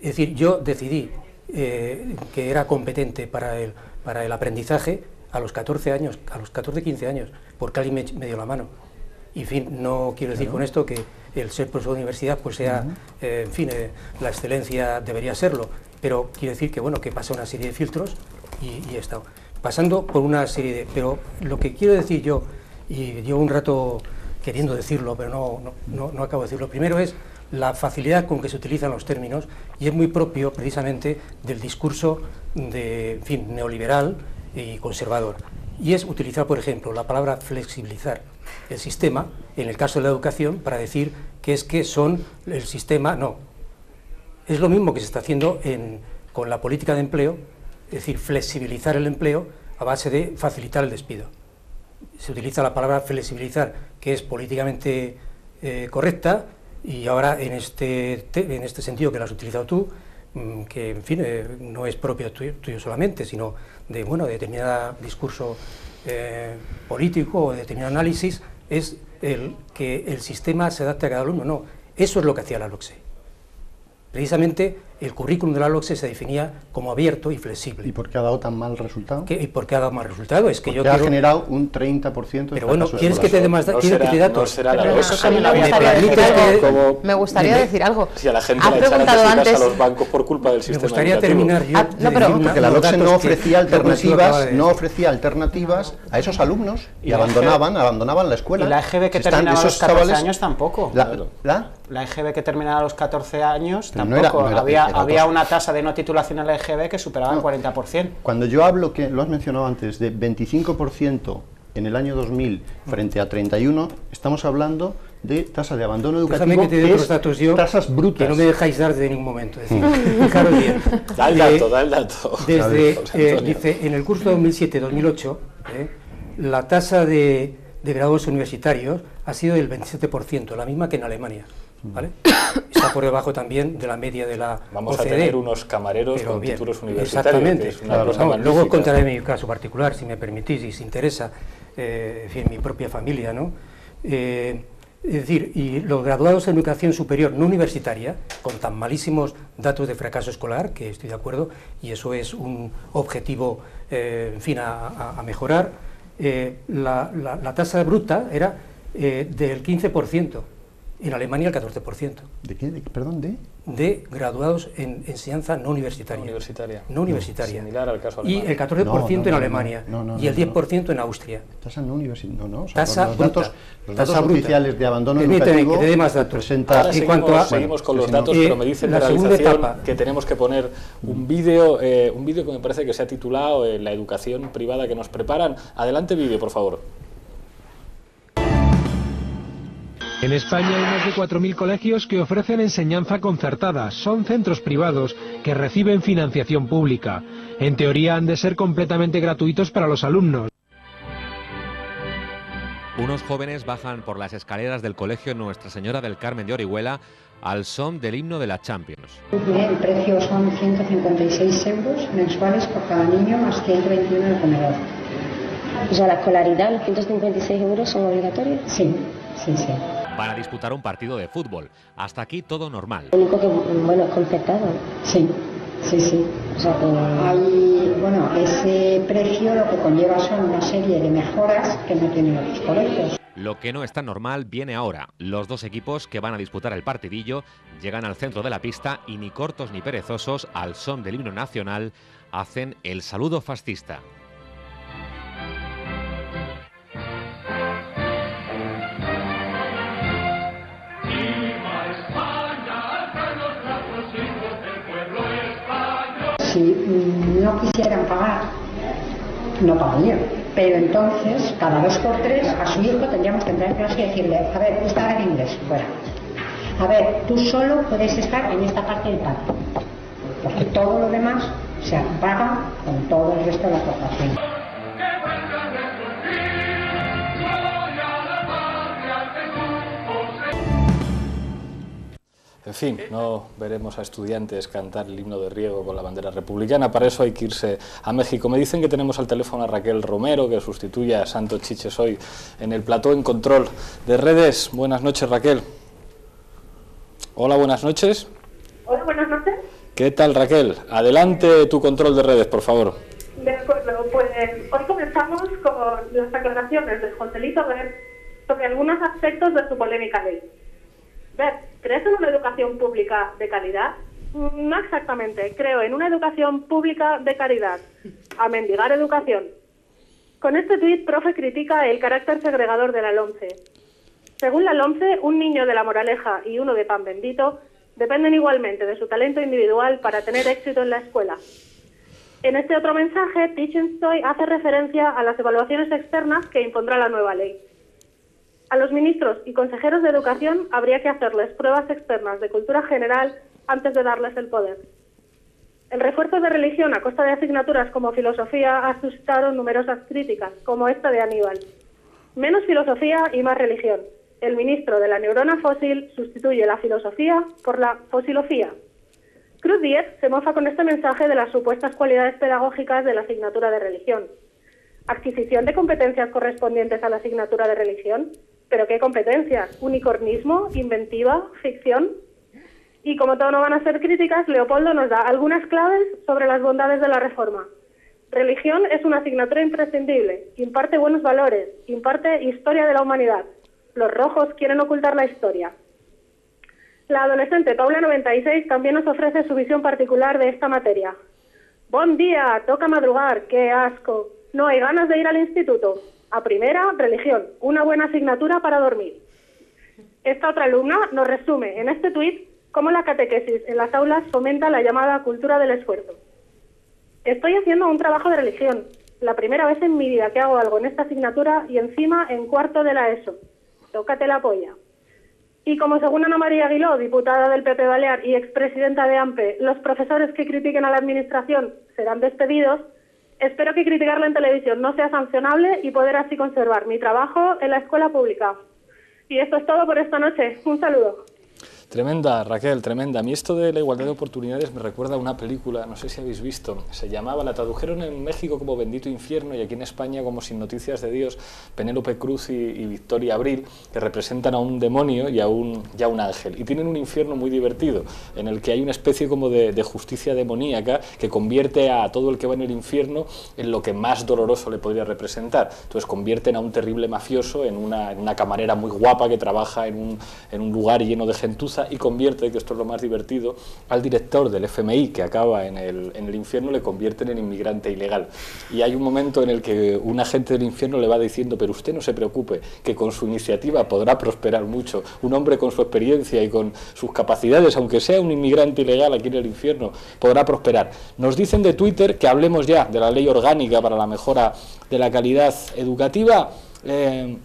Es decir, yo decidí eh, que era competente para el, para el aprendizaje a los 14 años, a los 14, 15 años, porque alguien me, me dio la mano. Y en fin, no quiero decir Claro. con esto que el ser profesor de universidad pues sea, eh, en fin, eh, la excelencia debería serlo, pero quiero decir que bueno, que pasa una serie de filtros y, he estado pasando por una serie de... Pero lo que quiero decir yo, y llevo un rato queriendo decirlo, pero no, no, no, no acabo de decirlo, primero es la facilidad con que se utilizan los términos y es muy propio precisamente del discurso de, fin, neoliberal y conservador. Y es utilizar, por ejemplo, la palabra flexibilizar el sistema, en el caso de la educación, para decir que es que son el sistema, no. Es lo mismo que se está haciendo en- con la política de empleo, es decir, flexibilizar el empleo a base de facilitar el despido. Se utiliza la palabra flexibilizar, que es políticamente eh, correcta, y ahora en este, te- en este sentido que la has utilizado tú, mm, que en fin eh, no es propio tuyo, solamente, sino de bueno de determinado discurso eh, político o de determinado análisis, es que el sistema se adapte a cada alumno. No, eso es lo que hacía la LOCSE. Precisamente el currículum de la LOCSE se definía como abierto y flexible. ¿Y por qué ha dado tan mal resultado? ¿Qué- ¿Y por qué ha dado mal resultado? Es que yo Porque ha quiero... generado un 30% de Pero bueno, fracaso ¿quieres que te dé más da- No ¿quieres que será- te dé datos? no será la a mí me ¿Me gustaría que- como- Me gustaría decir algo. Si a la gente Ha de preguntado antes. a los bancos por culpa del Me sistema gustaría educativo. terminar yo Ah, de no, pero- Porque la LOCSE no que- ofrecía que alternativas, no ofrecía alternativas a esos alumnos y, abandonaban, abandonaban la escuela. Y la EGB que terminaba a los esos 14 chavales- años tampoco. La. ¿la? EGB que terminaba a los 14 años no tampoco. no había había una tasa de no titulación en la EGB que superaba el 40%. Cuando yo hablo, que lo has mencionado antes, de 25% en el año 2000 frente a 31, estamos hablando de tasa de abandono educativo, que te que es datos yo, tasas brutas. que no me dejáis dar de ningún momento. Es decir, fijaros bien. Da el Eh, dato, da el dato. Desde, eh, dice, en el curso 2007-2008, eh, la tasa de, de graduados universitarios ha sido del 27%, la misma que en Alemania. ¿Vale? Está por debajo también de la media de la Vamos a tener unos camareros con bien, títulos universitarios, Exactamente. que es una Claro, cosa vamos, luego contaré mi caso particular, si me permitís, y si interesa, eh, en fin, mi propia familia, ¿no? Eh, es decir, y los graduados en educación superior no universitaria, con tan malísimos datos de fracaso escolar, que estoy de acuerdo, y eso es un objetivo, eh, en fin, a, mejorar, la, la- la tasa bruta era del 15%, en Alemania el 14% ¿De qué? ¿De qué? Perdón, ¿de? de graduados en enseñanza no universitaria. Universitaria. No universitaria. Similar al caso Y el 14% No, no, en no, Alemania no, no, y el no, no. 10% en Austria. Tasa no universitaria. No, no. o sea, Tasa los bruta. datos, los Tasa datos bruta. oficiales de abandono Permíteme educativo que te dé más datos. presenta- Ahora en seguimos, cuanto a- seguimos con bueno, los no- datos, Eh, pero me dicen la segunda etapa. que tenemos que poner un vídeo, eh, un vídeo que me parece que se ha titulado eh, La educación privada que nos preparan. Adelante vídeo, por favor. En España hay más de 4.000 colegios que ofrecen enseñanza concertada. Son centros privados que reciben financiación pública. En teoría han de ser completamente gratuitos para los alumnos. Unos jóvenes bajan por las escaleras del colegio Nuestra Señora del Carmen de Orihuela al son del himno de la Champions. El precio son 156 euros mensuales por cada niño más 121 en el comedor. O sea, la escolaridad, los 156 euros son obligatorios. Sí, sí, sí. Van a disputar un partido de fútbol. Hasta aquí todo normal. Lo único que, bueno, es concertado. Sí, sí, sí. O sea, que... Hay, bueno, ese precio lo que conlleva son una serie de mejoras que no tienen otros colegios. Lo que no está normal viene ahora. Los dos equipos que van a disputar el partidillo llegan al centro de la pista y ni cortos ni perezosos, al son del himno nacional, hacen el saludo fascista. si no quisieran pagar, no pagarían. Pero entonces, cada dos por tres, a su hijo tendríamos que entrar en clase y decirle, a ver, usted habla en inglés, fuera. A ver, tú solo puedes estar en esta parte del pacto, porque todo lo demás se apaga con todo el resto de la población. En fin, no veremos a estudiantes cantar el himno de riego con la bandera republicana, para eso hay que irse a México. Me dicen que tenemos al teléfono a Raquel Romero, que sustituye a Santo Chiches hoy en el plató en control de redes. Buenas noches, Raquel. Hola, buenas noches. Hola, buenas noches. ¿Qué tal, Raquel? Adelante tu control de redes, por favor. De acuerdo, pues hoy comenzamos con las aclaraciones de Joselito Ver sobre algunos aspectos de su polémica ley. Ver, ¿crees en una educación pública de calidad? No exactamente, creo en una educación pública de caridad. A mendigar educación. Con este tuit, profe critica el carácter segregador de la LOMCE. Según la LOMCE, un niño de la Moraleja y uno de Pan Bendito dependen igualmente de su talento individual para tener éxito en la escuela. En este otro mensaje, Tichenstoy hace referencia a las evaluaciones externas que impondrá la nueva ley. A los ministros y consejeros de educación habría que hacerles pruebas externas de cultura general antes de darles el poder. El refuerzo de religión a costa de asignaturas como filosofía ha suscitado numerosas críticas, como esta de Aníbal. Menos filosofía y más religión. El ministro de la neurona fósil sustituye la filosofía por la fosilofía. Cruz Díez se mofa con este mensaje de las supuestas cualidades pedagógicas de la asignatura de religión. Adquisición de competencias correspondientes a la asignatura de religión. ¿Pero qué competencias? ¿Unicornismo? ¿Inventiva? ¿Ficción? Y como todo no van a ser críticas, Leopoldo nos da algunas claves sobre las bondades de la reforma. Religión es una asignatura imprescindible, imparte buenos valores, imparte historia de la humanidad. Los rojos quieren ocultar la historia. La adolescente Paula 96 también nos ofrece su visión particular de esta materia. Buen día, toca madrugar, qué asco. No hay ganas de ir al instituto. A primera, religión, una buena asignatura para dormir. Esta otra alumna nos resume en este tuit cómo la catequesis en las aulas fomenta la llamada cultura del esfuerzo. Estoy haciendo un trabajo de religión, la primera vez en mi vida que hago algo en esta asignatura y encima en cuarto de la ESO. Tócate la polla. Y como según Ana María Aguiló, diputada del PP Balear y expresidenta de AMPE, los profesores que critiquen a la Administración serán despedidos, espero que criticarla en televisión no sea sancionable y poder así conservar mi trabajo en la escuela pública. Y esto es todo por esta noche. Un saludo. Tremenda, Raquel, tremenda. A mí esto de la igualdad de oportunidades me recuerda a una película, no sé si habéis visto, se llamaba, la tradujeron en México como Bendito Infierno y aquí en España como Sin Noticias de Dios, Penélope Cruz y, Victoria Abril, que representan a un demonio y a un, un ángel. Y tienen un infierno muy divertido, en el que hay una especie como de, justicia demoníaca que convierte a todo el que va en el infierno en lo que más doloroso le podría representar. Entonces convierten a un terrible mafioso en una, en una camarera muy guapa que trabaja en un, en un lugar lleno de gentuza y convierte, que esto es lo más divertido, al director del FMI que acaba en el, en el infierno, le convierten en inmigrante ilegal. Y hay un momento en el que un agente del infierno le va diciendo, pero usted no se preocupe, que con su iniciativa podrá prosperar mucho. Un hombre con su experiencia y con sus capacidades, aunque sea un inmigrante ilegal aquí en el infierno, podrá prosperar. Nos dicen de Twitter que hablemos ya de la ley orgánica para la mejora de la calidad educativa. Eh,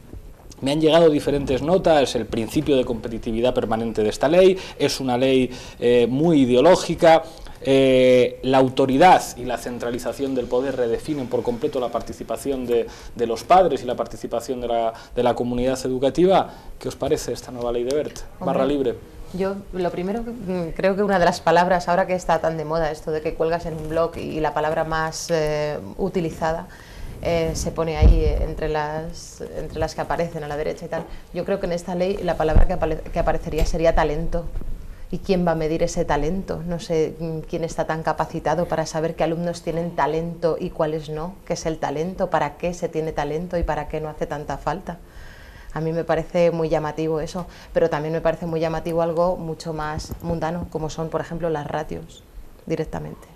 me han llegado diferentes notas, el principio de competitividad permanente de esta ley, es una ley eh, muy ideológica, eh, la autoridad y la centralización del poder redefinen por completo la participación de, los padres y la participación de la, de la, comunidad educativa. ¿Qué os parece esta nueva ley de BERT? Barra libre. Yo lo primero, mm, creo que una de las palabras, ahora que está tan de moda esto de que cuelgas en un blog y la palabra más eh, utilizada, eh, se pone ahí entre las, entre las que aparecen a la derecha y tal. Yo creo que en esta ley la palabra que, aparecería sería talento. ¿Y quién va a medir ese talento? No sé mm, quién está tan capacitado para saber qué alumnos tienen talento y cuáles no, qué es el talento, para qué se tiene talento y para qué no hace tanta falta. A mí me parece muy llamativo eso, pero también me parece muy llamativo algo mucho más mundano, como son, por ejemplo, las ratios directamente.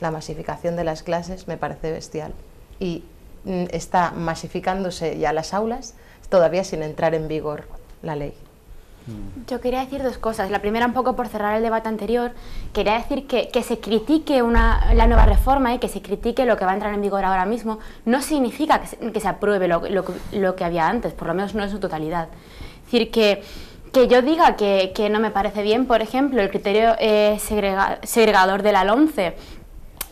La masificación de las clases me parece bestial y mm, está masificándose ya las aulas, todavía sin entrar en vigor la ley. Mm. Yo quería decir dos cosas. La primera, un poco por cerrar el debate anterior, quería decir que, que se critique una, la nueva reforma y que se critique lo que va a entrar en vigor ahora mismo, no significa que se, que se apruebe lo, lo, lo, que había antes, por lo menos no en su totalidad. Es decir, que, que yo diga que, que, no me parece bien, por ejemplo, el criterio eh, segregador de la LOMCE,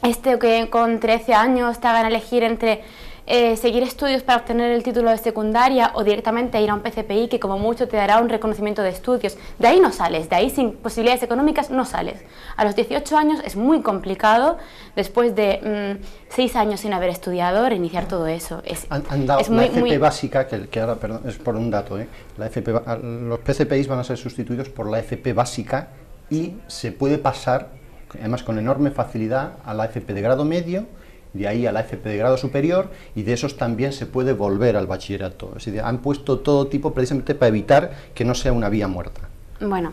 este que con 13 años te hagan elegir entre eh, seguir estudios para obtener el título de secundaria o directamente ir a un PCPI que como mucho te dará un reconocimiento de estudios. De ahí no sales, de ahí sin posibilidades económicas no sales. A los 18 años es muy complicado, después de 6 mm, años sin haber estudiado, reiniciar todo eso. Es, han, dado la FP básica, que, ahora, perdón, es por un dato, ¿eh? la FP, los PCPIs van a ser sustituidos por la FP básica y se puede pasar además con enorme facilidad a la FP de grado medio, de ahí a la FP de grado superior y de esos también se puede volver al bachillerato. Es decir, han puesto todo tipo precisamente para evitar que no sea una vía muerta. Bueno.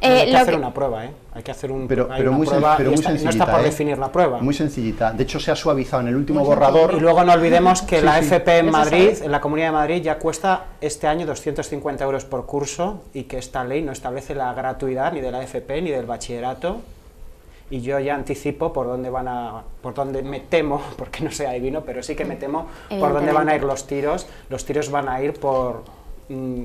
hay que hacer una prueba, ¿eh? Hay que hacer un, pero, pero muy, prueba pero muy sencillita, no está por ¿eh? definir la prueba. Muy sencillita. De hecho, se ha suavizado en el último borrador. Y luego no olvidemos que la FP en Madrid, en la Comunidad de Madrid, ya cuesta este año 250 euros por curso y que esta ley no establece la gratuidad ni de la FP ni del bachillerato y yo ya anticipo por dónde van a, por dónde me temo, porque no sé adivino, pero sí que me temo por dónde van a ir los tiros. Los tiros van a ir por, mm,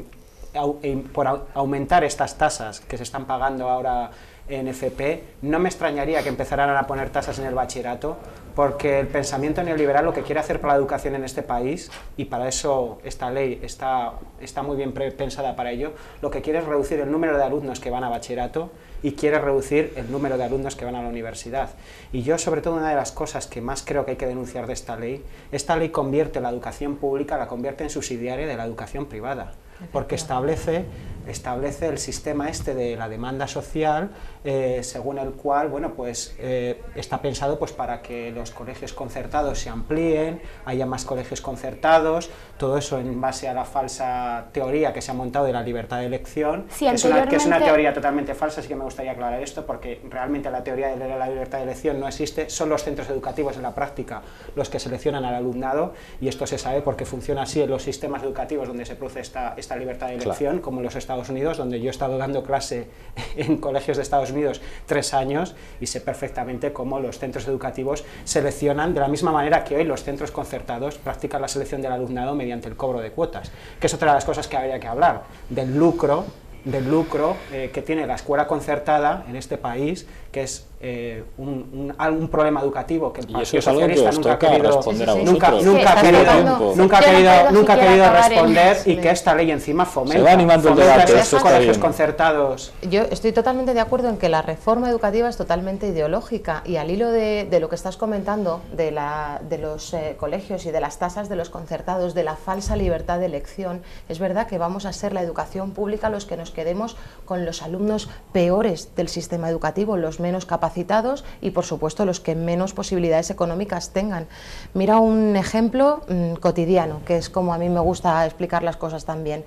por aumentar estas tasas que se están pagando ahora en FP. No me extrañaría que empezaran a poner tasas en el bachillerato, porque el pensamiento neoliberal lo que quiere hacer para la educación en este país, y para eso esta ley está, está muy bien pensada para ello, lo que quiere es reducir el número de alumnos que van a bachillerato y quiere reducir el número de alumnos que van a la universidad. Y yo, sobre todo, una de las cosas que más creo que hay que denunciar de esta ley, esta ley convierte la educación pública, la convierte en subsidiaria de la educación privada, porque establece establece el sistema este de la demanda social, eh, según el cual, bueno, pues eh, está pensado pues para que los colegios concertados se amplíen, haya más colegios concertados, todo eso en base a la falsa teoría que se ha montado de la libertad de elección, Sí, que, es una, que es una teoría totalmente falsa, así que me gustaría aclarar esto, porque realmente la teoría de la libertad de elección no existe, son los centros educativos en la práctica los que seleccionan al alumnado, y esto se sabe porque funciona así en los sistemas educativos donde se produce esta, esta libertad de Claro. elección, como en los Estados Unidos, donde yo he estado dando clase en colegios de Estados Unidos tres años y sé perfectamente cómo los centros educativos seleccionan de la misma manera que hoy los centros concertados practican la selección del alumnado mediante el cobro de cuotas, que es otra de las cosas que habría que hablar, del lucro del lucro eh, que tiene la escuela concertada en este país, que es eh, un, un- algún problema educativo que el Partido Socialista nunca ha querido, nunca, nunca querido, nunca querido, nunca querido responder y que esta ley encima fomenta, va animando el fomenta debate, esos eso está colegios bien. concertados. Yo estoy totalmente de acuerdo en que la reforma educativa es totalmente ideológica y al hilo de, de lo que estás comentando de, la- de los eh, colegios y de las tasas de los concertados, de la falsa libertad de elección, es verdad que vamos a ser la educación pública los que nos quedemos con los alumnos peores del sistema educativo, los menos capacitados y por supuesto los que menos posibilidades económicas tengan. Mira un ejemplo mm, cotidiano, que es como a mí me gusta explicar las cosas también.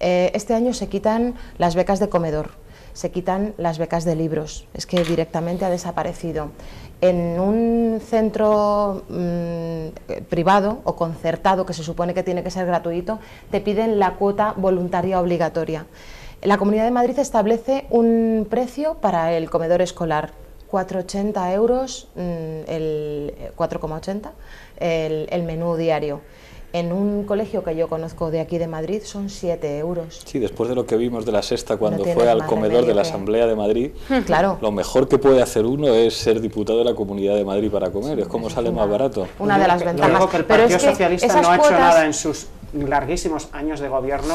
Eh, este año se quitan las becas de comedor, se quitan las becas de libros, es que directamente ha desaparecido. En un centro mm, privado o concertado, que se supone que tiene que ser gratuito, te piden la cuota voluntaria obligatoria. La Comunidad de Madrid establece un precio para el comedor escolar, 4,80 euros, mm, el 4,80 el, el menú diario. En un colegio que yo conozco de aquí de Madrid son 7 euros. Sí, después de lo que vimos de la sexta cuando tienes fue al comedor de la Asamblea de Madrid, Claro. lo mejor que puede hacer uno es ser diputado de la Comunidad de Madrid para comer, es como sale más barato. Una de las Lo ventajas. único que el Pero Partido es que Socialista no ha hecho cuotas- nada en sus larguísimos años de gobierno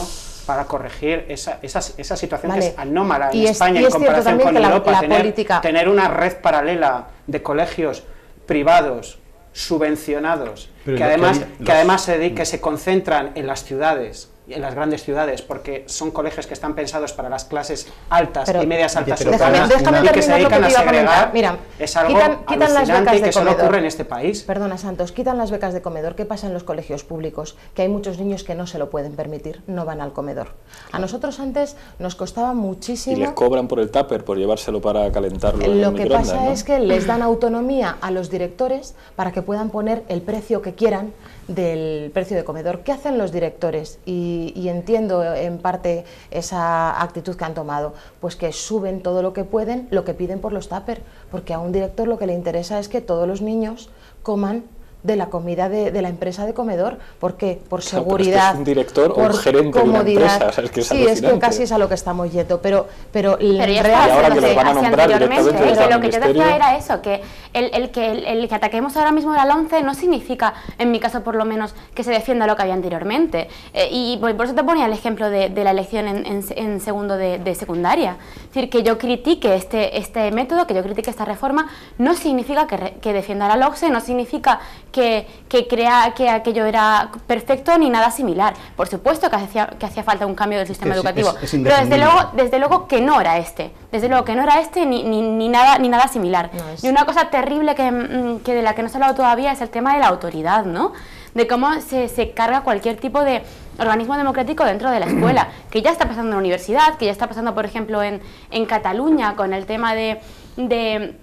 para corregir esa, esa, esa situación que es anómala en Y es- España y en comparación con la- Europa. la tener, política- tener una red paralela de colegios privados subvencionados Pero que que además, que los- además se, dedique- se concentran en las ciudades en las grandes ciudades porque son colegios que están pensados para las clases altas Pero- y medias altas pero déjame- déjame y que se que dedican te a segregar Mira, es algo quitan- quitan las becas y de que solo comedor. ocurre en este país. Perdona, Santos, quitan las becas de comedor. ¿Qué pasa en los colegios públicos? Que hay muchos niños que no se lo pueden permitir, no van al comedor. A nosotros antes nos costaba Y muchísimo. les cobran por el tupper, por llevárselo para calentarlo en Lo que pasa ¿no? es que les dan autonomía a los directores para que puedan poner el precio que quieran del precio de comedor. ¿Qué hacen los directores? Y, y entiendo en parte esa actitud que han tomado, pues que suben todo lo que pueden, lo que piden por los tupper, porque a un director lo que le interesa es que todos los niños coman de la comida de, de la empresa de comedor, porque por Claro, pero es que seguridad, es un director o un por gerente de una empresa, o sea, es que es sí, es que alucinante. casi es a lo que estamos yendo, pero pero, Pero ya Y ahora que los van a hacia nombrar anteriormente, directamente desde pero el lo que yo decía era eso, que el, el que el, el que ataquemos ahora mismo la 11 no significa, en mi caso por lo menos, que se defienda lo que había anteriormente. Eh, y por, por eso te ponía el ejemplo de, de la elección en, en- en segundo de, de secundaria. Es decir, que yo critique este, este método, que yo critique esta reforma, no significa que, re- que defienda la LOCSE, no significa que, que crea que aquello era perfecto ni nada similar. Por supuesto que hacía, que hacía falta un cambio del sistema es- educativo, es- es pero desde luego desde luego que no era este, desde luego que no era este ni, ni, ni nada ni nada similar. Y una cosa terrible que, mm, que de la que no se ha hablado todavía es el tema de la autoridad, ¿no? De cómo se, se carga cualquier tipo de organismo democrático dentro de la escuela, que ya está pasando en la universidad, que ya está pasando, por ejemplo, en, en Cataluña con el tema de, de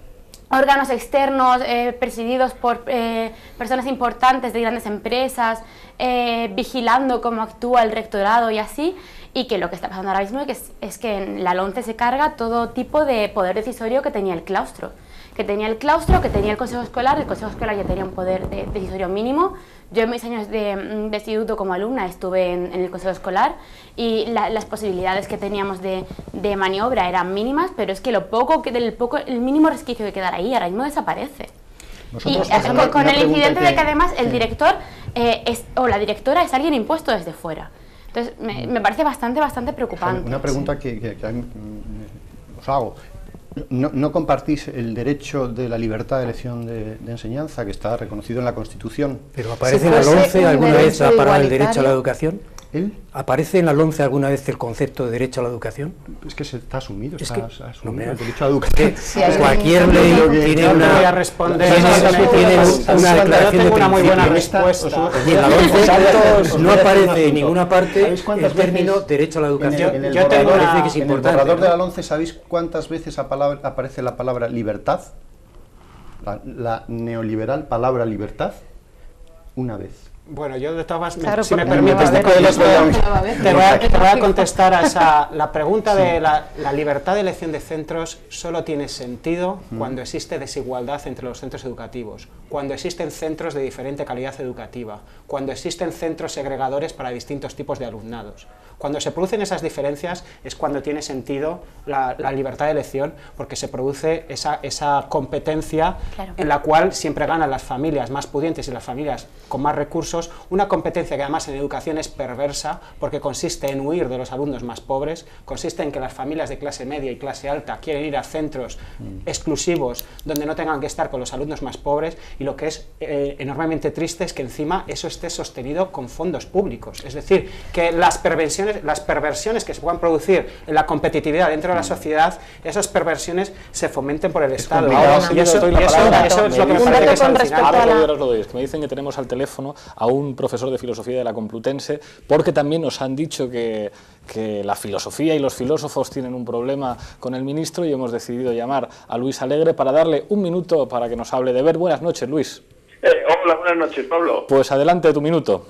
órganos externos eh, presididos por eh, personas importantes de grandes empresas, eh, vigilando cómo actúa el rectorado y así, y que lo que está pasando ahora mismo es que, es que en la LONCE se carga todo tipo de poder decisorio que tenía el claustro, que tenía el claustro, que tenía el consejo escolar, el consejo escolar ya tenía un poder de- decisorio mínimo. Yo en mis años de, mm, de instituto como alumna estuve en, en el consejo escolar y la- las posibilidades que teníamos de, de maniobra eran mínimas, pero es que lo poco que del poco el mínimo resquicio que quedara ahí ahora mismo desaparece. Y Nosotros, ejemplo, con, el incidente de que- que además el sí. director eh, es, o la directora es alguien impuesto desde fuera. Entonces me, me parece bastante, bastante preocupante. Una pregunta que, que- que mí, mm, os hago. ¿No, no compartís el derecho de la libertad de elección de, de enseñanza que está reconocido en la Constitución? Pero aparece en el 11, ¿alguna vez ha parado el derecho a la educación? ¿Él? ¿Aparece en la LONCE alguna vez el concepto de derecho a la educación? Es que se está asumido, Es está, que- está no asumido me- el derecho a la educación. Sí, hay Cualquier ley tiene una- voy a responder tiene- una declaración de una muy buena respuesta. Y en la LONCE no aparece en ninguna parte ¿Sabéis el cuántas término veces- derecho a la educación. En el, en el Yo tengo que es en el borrador de la LONCE, ¿sabéis cuántas veces aparece la palabra libertad? La, la neoliberal palabra libertad. Una vez. Bueno, yo de todas formas, Claro, si me permites, no te, voy a, te voy a Lógico. contestar a esa, la pregunta Sí. de la, la libertad de elección de centros solo tiene sentido Mm. cuando existe desigualdad entre los centros educativos, cuando existen centros de diferente calidad educativa, cuando existen centros segregadores para distintos tipos de alumnados. Cuando se producen esas diferencias es cuando tiene sentido la, la libertad de elección, porque se produce esa, esa competencia Claro. en la cual siempre ganan las familias más pudientes y las familias con más recursos, una competencia que además en educación es perversa porque consiste en huir de los alumnos más pobres, consiste en que las familias de clase media y clase alta quieren ir a centros exclusivos donde no tengan que estar con los alumnos más pobres y lo que es eh, enormemente triste es que encima eso esté sostenido con fondos públicos. Es decir, que las perversiones, las perversiones que se puedan producir en la competitividad dentro de la sociedad, esas perversiones se fomenten por el Estado. complicado. Y eso, y eso- eso es lo que me dicen- parece que es alucinante. Ahora es me dicen que tenemos al teléfono a un profesor de filosofía de la Complutense, porque también nos han dicho que, que la filosofía y los filósofos tienen un problema con el ministro y hemos decidido llamar a Luis Alegre para darle un minuto para que nos hable de ver. Buenas noches, Luis. Eh, hola, buenas noches, Pablo. Pues adelante tu minuto.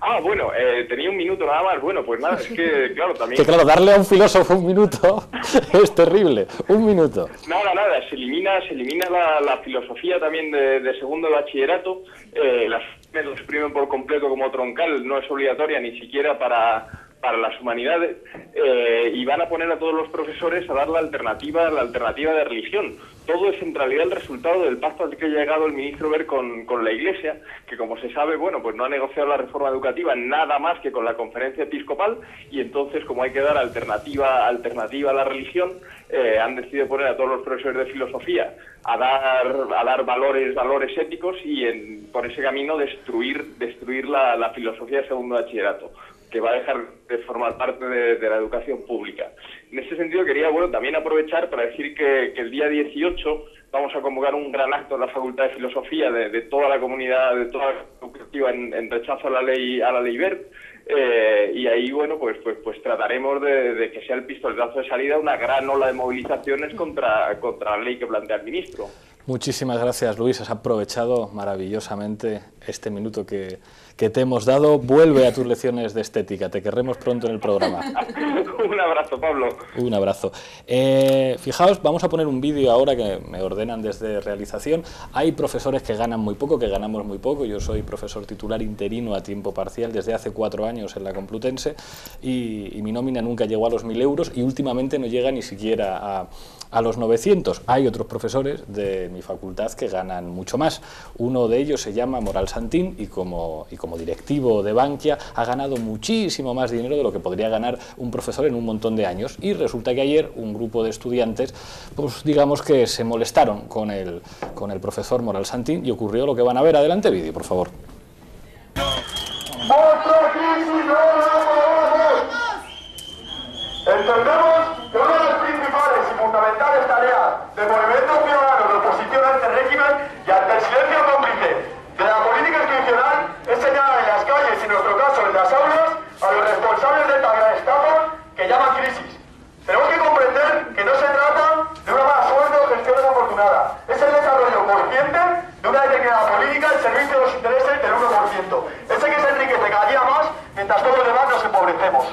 Ah, bueno, eh, tenía un minuto nada más. Bueno, pues nada, es que, claro, también... Que claro, darle a un filósofo un minuto es terrible. Un minuto. Nada, nada, se elimina, se elimina la, la filosofía también de, de segundo de bachillerato, eh, las lo exprimen por completo como troncal, no es obligatoria ni siquiera para, para las humanidades, eh, y van a poner a todos los profesores a dar la alternativa, la alternativa de religión. Todo es en realidad el resultado del pacto al que ha llegado el ministro Ver con, con la Iglesia, que como se sabe, bueno, pues no ha negociado la reforma educativa nada más que con la conferencia episcopal, y entonces como hay que dar alternativa, alternativa a la religión, eh, han decidido poner a todos los profesores de filosofía a dar, a dar valores, valores éticos y en, por ese camino destruir, destruir la, filosofía segundo bachillerato que va a dejar de formar parte de, de la educación pública. En ese sentido quería bueno también aprovechar para decir que, que el día 18 vamos a convocar un gran acto en la Facultad de Filosofía de, de toda la comunidad, de toda la educativa en, en rechazo a la ley a la ley Wert, eh, y ahí bueno pues pues pues trataremos de, de que sea el pistoletazo de salida una gran ola de movilizaciones contra contra la ley que plantea el ministro. Muchísimas gracias, Luis. Has aprovechado maravillosamente este minuto que, que te hemos dado. Vuelve a tus lecciones de estética. Te querremos pronto en el programa. un abrazo, Pablo. Un abrazo. Eh, fijaos, vamos a poner un vídeo ahora que me ordenan desde realización. Hay profesores que ganan muy poco, que ganamos muy poco. Yo soy profesor titular interino a tiempo parcial desde hace cuatro años en la Complutense y, y mi nómina nunca llegó a los 1.000 euros y últimamente no llega ni siquiera a, a los 900. Hay otros profesores de mi facultad que ganan mucho más. Uno de ellos se llama Moral Santín y como, y como directivo de Bankia ha ganado muchísimo más dinero de lo que podría ganar un profesor en un montón de años. Y resulta que ayer un grupo de estudiantes, pues digamos que se molestaron con el, con el profesor Moral Santín y ocurrió lo que van a ver. Adelante vídeo, por favor una de las principales y fundamentales tareas del movimiento ciudadano de oposición a este régimen y ante el silencio cómplice de la política institucional es señalar en las calles y en nuestro caso en las aulas a los responsables de esta gran estafa que llaman crisis. Tenemos que comprender que no se trata de una mala suerte o gestión desafortunada, es el desarrollo consciente de una determinada política al servicio de los intereses del 1%, ese que se enriquece cada día más mientras todos los demás nos empobrecemos.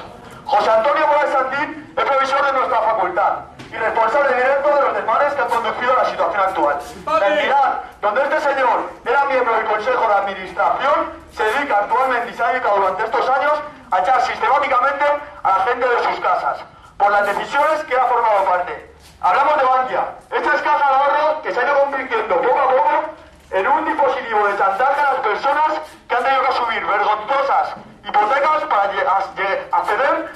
José Antonio Morales Santín es provisor de nuestra facultad y responsable directo de los desmanes que han conducido a la situación actual. La entidad donde este señor era miembro del Consejo de Administración se dedica actualmente y se ha dedicado durante estos años a echar sistemáticamente a la gente de sus casas por las decisiones que ha formado parte. Hablamos de Bankia, esta escasa de ahorro que se ha ido convirtiendo poco a poco en un dispositivo de chantaje a las personas que han tenido que asumir vergonzosas hipotecas para acceder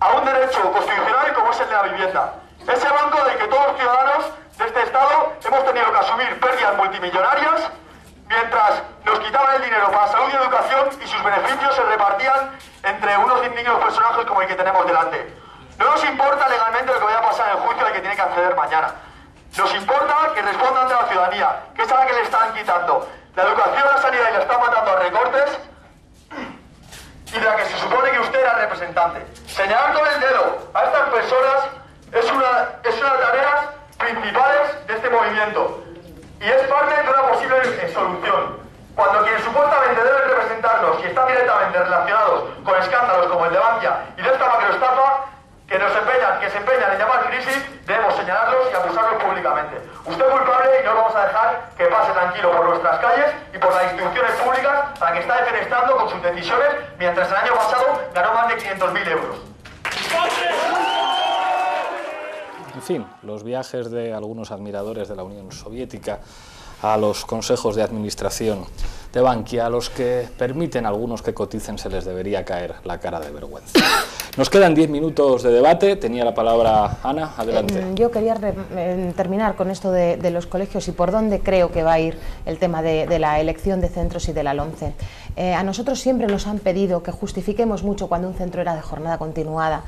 a un derecho constitucional como es el de la vivienda. Ese banco del que todos los ciudadanos de este Estado hemos tenido que asumir pérdidas multimillonarias mientras nos quitaban el dinero para salud y educación y sus beneficios se repartían entre unos indignos personajes como el que tenemos delante. No nos importa legalmente lo que vaya a pasar en el juicio al que tiene que acceder mañana. Nos importa que respondan ante la ciudadanía, que es a la que le están quitando. La educación, la sanidad y la están matando a recortes y de la que se supone que usted era representante. Señalar con el dedo a estas personas es una, es una de las tareas principales de este movimiento y es parte de una posible solución. Cuando quienes supuestamente deben representarnos y están directamente relacionados con escándalos como el de Bankia y de esta macroestafa, que nos empeñan, que se empeñan en llamar crisis, debemos señalarlos y acusarlos públicamente. Usted es culpable y no vamos a dejar que pase tranquilo por nuestras calles y por las instituciones públicas a que está defenestrando con sus decisiones, mientras el año pasado ganó más de 500.000 euros. En fin, los viajes de algunos admiradores de la Unión Soviética a los consejos de administración de Bankia, a los que permiten a algunos que coticen se les debería caer la cara de vergüenza. Nos quedan diez minutos de debate. Tenía la palabra Ana. Adelante. Yo quería eh, terminar con esto de, los colegios y por dónde creo que va a ir el tema de, la elección de centros y de la LONCE. Eh, a nosotros siempre nos han pedido que justifiquemos mucho cuando un centro era de jornada continuada.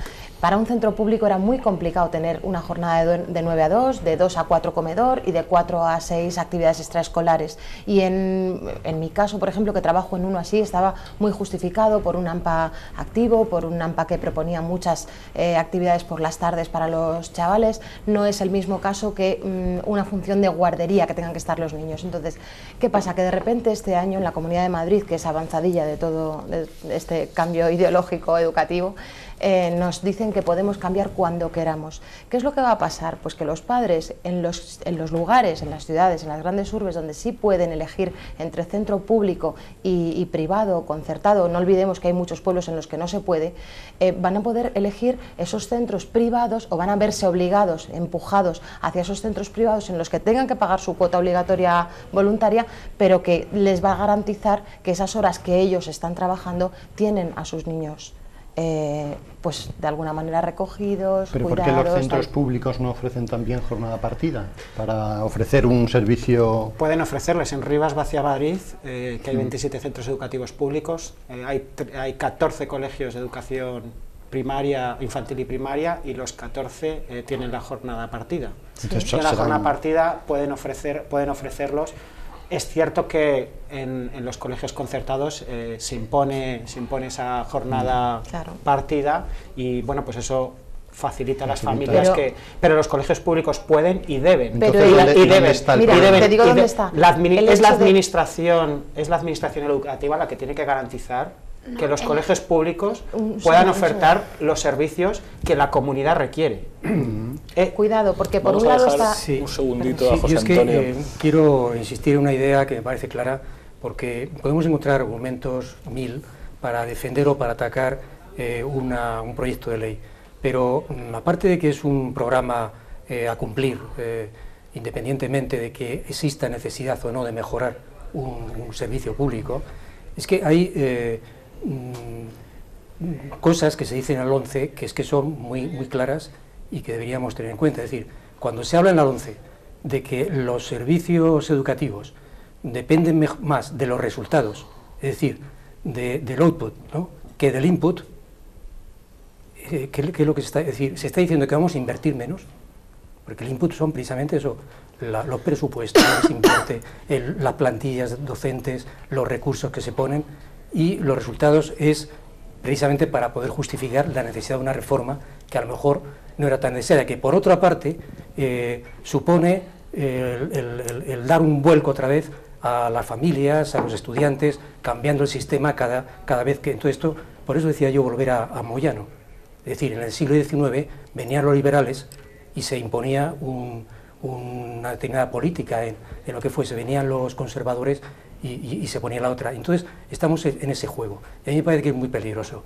Para un centro público era muy complicado tener una jornada de, de 9 a 2, de 2 a 4 comedor y de 4 a 6 actividades extraescolares. Y en, mi caso, por ejemplo, que trabajo en uno así, estaba muy justificado por un AMPA activo, por un AMPA que proponía muchas eh, actividades por las tardes para los chavales. No es el mismo caso que mm, una función de guardería que tengan que estar los niños. Entonces, ¿qué pasa? Que de repente este año en la Comunidad de Madrid, que es avanzadilla de todo este cambio ideológico educativo, eh, nos dicen que podemos cambiar cuando queramos. ¿Qué es lo que va a pasar? Pues que los padres en los, lugares, en las ciudades, en las grandes urbes, donde sí pueden elegir entre centro público y, privado, concertado, no olvidemos que hay muchos pueblos en los que no se puede, eh, van a poder elegir esos centros privados o van a verse obligados, empujados hacia esos centros privados en los que tengan que pagar su cuota obligatoria voluntaria, pero que les va a garantizar que esas horas que ellos están trabajando tienen a sus niños eh, pues de alguna manera recogidos, ¿Pero por qué los centros públicos no ofrecen también jornada partida para ofrecer un servicio...? Pueden ofrecerles. En Rivas Vacia Madrid, eh, que hay 27 mm. centros educativos públicos, eh, hay, hay 14 colegios de educación primaria, infantil y primaria, y los 14 tienen la jornada partida. Entonces, y la jornada partida pueden, ofrecer, pueden ofrecerlos es cierto que en, los colegios concertados eh, se, impone, se impone esa jornada mm, partida y bueno, pues eso facilita a las familias pero, que pero los colegios públicos pueden y deben. Pero y, deben, mira, te digo dónde está. la es la administración es la administración educativa la que tiene que garantizar que los colegios públicos puedan ofertar los servicios que la comunidad requiere. Eh, Cuidado, porque por un lado está... un segundito a José eh, quiero insistir en una idea que me parece clara, porque podemos encontrar argumentos mil para defender o para atacar eh, un proyecto de ley, pero mm, aparte de que es un programa a cumplir, independientemente de que exista necesidad o no de mejorar un, un servicio público, es que hay Mm, cosas que se dicen en el 11 que es que son muy, muy claras y que deberíamos tener en cuenta. Es decir, cuando se habla en el 11 de que los servicios educativos dependen más de los resultados, es decir, del output, que del input, eh, ¿qué, es lo que se está, decir, se está diciendo que vamos a invertir menos, porque el input son precisamente eso, los presupuestos, las plantillas docentes, los recursos que se ponen, y los resultados es precisamente para poder justificar la necesidad de una reforma que a lo mejor no era tan necesaria, que por otra parte eh, supone el, dar un vuelco otra vez a las familias, a los estudiantes, cambiando el sistema cada, cada vez que... Entonces esto, por eso decía yo volver a, Moyano. Es decir, en el siglo XIX venían los liberales y se imponía una determinada política en, en, lo que fuese, venían los conservadores y, se ponía la otra. Entonces, estamos en ese juego. Y a mí me parece que es muy peligroso.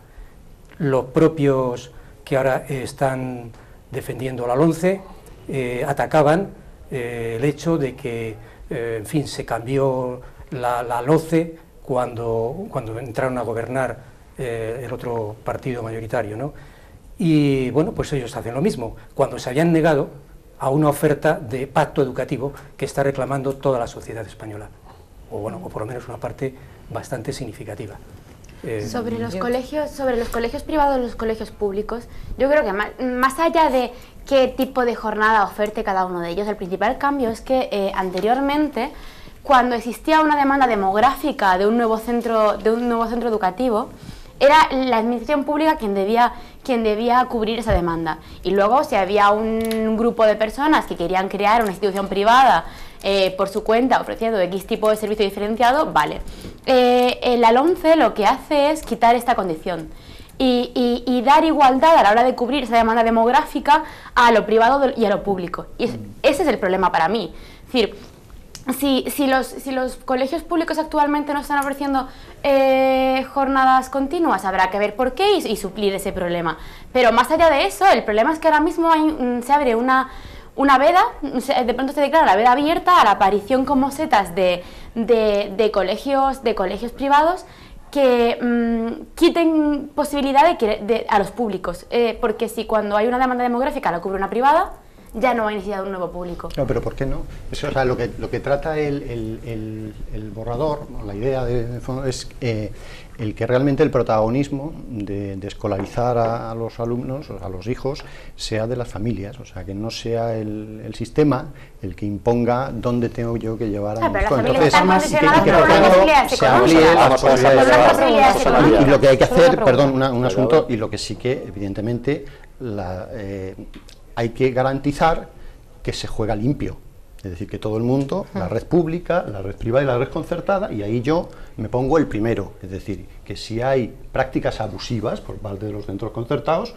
Los propios que ahora están defendiendo la LONCE eh, atacaban eh, el hecho de que, eh, en fin, se cambió la, la LOCE cuando, cuando entraron a gobernar el otro partido mayoritario, ¿no? Y bueno, pues ellos hacen lo mismo. Cuando se habían negado a una oferta de pacto educativo que está reclamando toda la sociedad española. o, bueno, o por lo menos una parte bastante significativa. Eh, Sobre los colegios, sobre los colegios privados y los colegios públicos, yo creo que más, más allá de qué tipo de jornada oferte cada uno de ellos, el principal cambio es que eh, anteriormente, cuando existía una demanda demográfica de un nuevo centro, de un nuevo centro educativo, era la administración pública quien debía, quien debía cubrir esa demanda. Y luego, si había un grupo de personas que querían crear una institución privada eh, por su cuenta ofreciendo X tipo de servicio diferenciado, vale. Eh, el ALONCE lo que hace es quitar esta condición. Y, y- y dar igualdad a la hora de cubrir esa demanda demográfica a lo privado y a lo público. Y es- ese es el problema para mí. Es decir, si, si, los, si los colegios públicos actualmente no están ofreciendo eh, jornadas continuas, habrá que ver por qué y, y suplir ese problema. Pero más allá de eso, el problema es que ahora mismo hay, mm, se abre una, una veda, de pronto se declara la veda abierta a la aparición como setas de, de, colegios, de colegios privados que mm, quiten posibilidad de, a los públicos. Eh, porque si cuando hay una demanda demográfica la cubre una privada, ya no hay necesidad de un nuevo público. No, pero ¿por qué no? Eso, o sea, lo que, lo que trata el, el- borrador, la idea de, de fondo, es eh, el que realmente el protagonismo de, de escolarizar a, a los alumnos, o a los hijos, sea de las familias, o sea, que no sea el, el sistema el que imponga dónde tengo yo que llevar a Ah, mi hijo. Entonces, que- por se amplíe las posibilidades y lo que hay que hacer, perdón, una- un asunto, y lo que sí que, evidentemente, la, eh, hay que garantizar que se juega limpio. Es decir, que todo el mundo, la red pública, la red privada y la red concertada, y ahí yo me pongo el primero. Es decir, que si hay prácticas abusivas por parte de los centros concertados,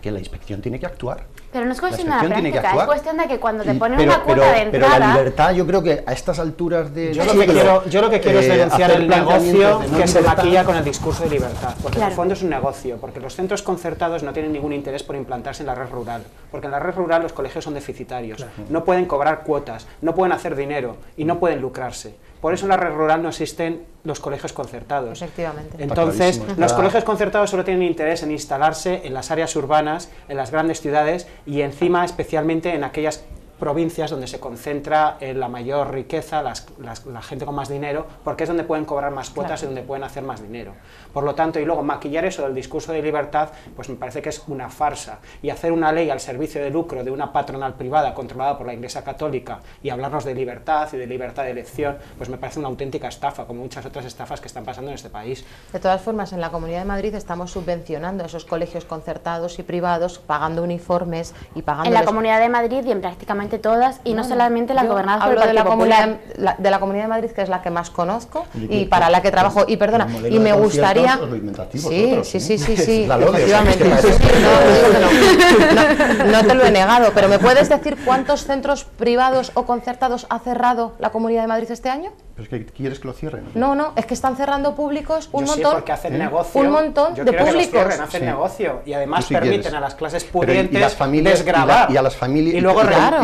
que la inspección tiene que actuar. Pero no es La cuestión de la inspección tiene que práctica, es cuestión de que cuando te Y- ponen pero, una cuota pero- de pero la libertad, yo creo que a estas alturas de Yo lo que quiero, yo lo que quiero es denunciar el negocio planteamientos de no que se maquilla con el discurso de libertad, porque en el fondo es un negocio, porque los centros concertados no tienen ningún interés por implantarse en la red rural, porque en la red rural los colegios son deficitarios, no pueden cobrar cuotas, no pueden hacer dinero y no pueden lucrarse. Por eso en la red rural no existen los colegios concertados. Efectivamente. Entonces, los colegios concertados solo tienen interés en instalarse en las áreas urbanas, en las grandes ciudades y encima especialmente en aquellas provincias donde se concentra eh, la mayor riqueza, las- las- la gente con más dinero, porque es donde pueden cobrar más cuotas Claro. y donde pueden hacer más dinero. Por lo tanto, y luego maquillar eso del discurso de libertad, pues me parece que es una farsa. Y hacer una ley al servicio de lucro de una patronal privada controlada por la Iglesia Católica y hablarnos de libertad y de libertad de elección, pues me parece una auténtica estafa, como muchas otras estafas que están pasando en este país. De todas formas, en la Comunidad de Madrid estamos subvencionando esos colegios concertados y privados, pagando uniformes y pagando... En la Comunidad de Madrid y en prácticamente todas, y no, solamente las Yo gobernadas por el hablo de la, Popular. la- de la Comunidad de Madrid, que es la que más conozco Y para la que trabajo. Y perdona, y me gustaría... inventáis Sí, sí, ¿eh? sí, sí, sí, efectivamente. no, te lo he negado, pero ¿me puedes decir cuántos centros privados o concertados ha cerrado la Comunidad de Madrid este año? Pero es que quieres que lo cierren. No, no, es que están cerrando públicos un Yo sí, montón. porque hacen ¿Eh? negocio. Un montón Yo de quiero que los públicos. cierren, hacen Sí. negocio y además sí permiten quieres. a las clases Pero y- y pudientes las familias- desgravar. y la- y a las familias- y luego Claro.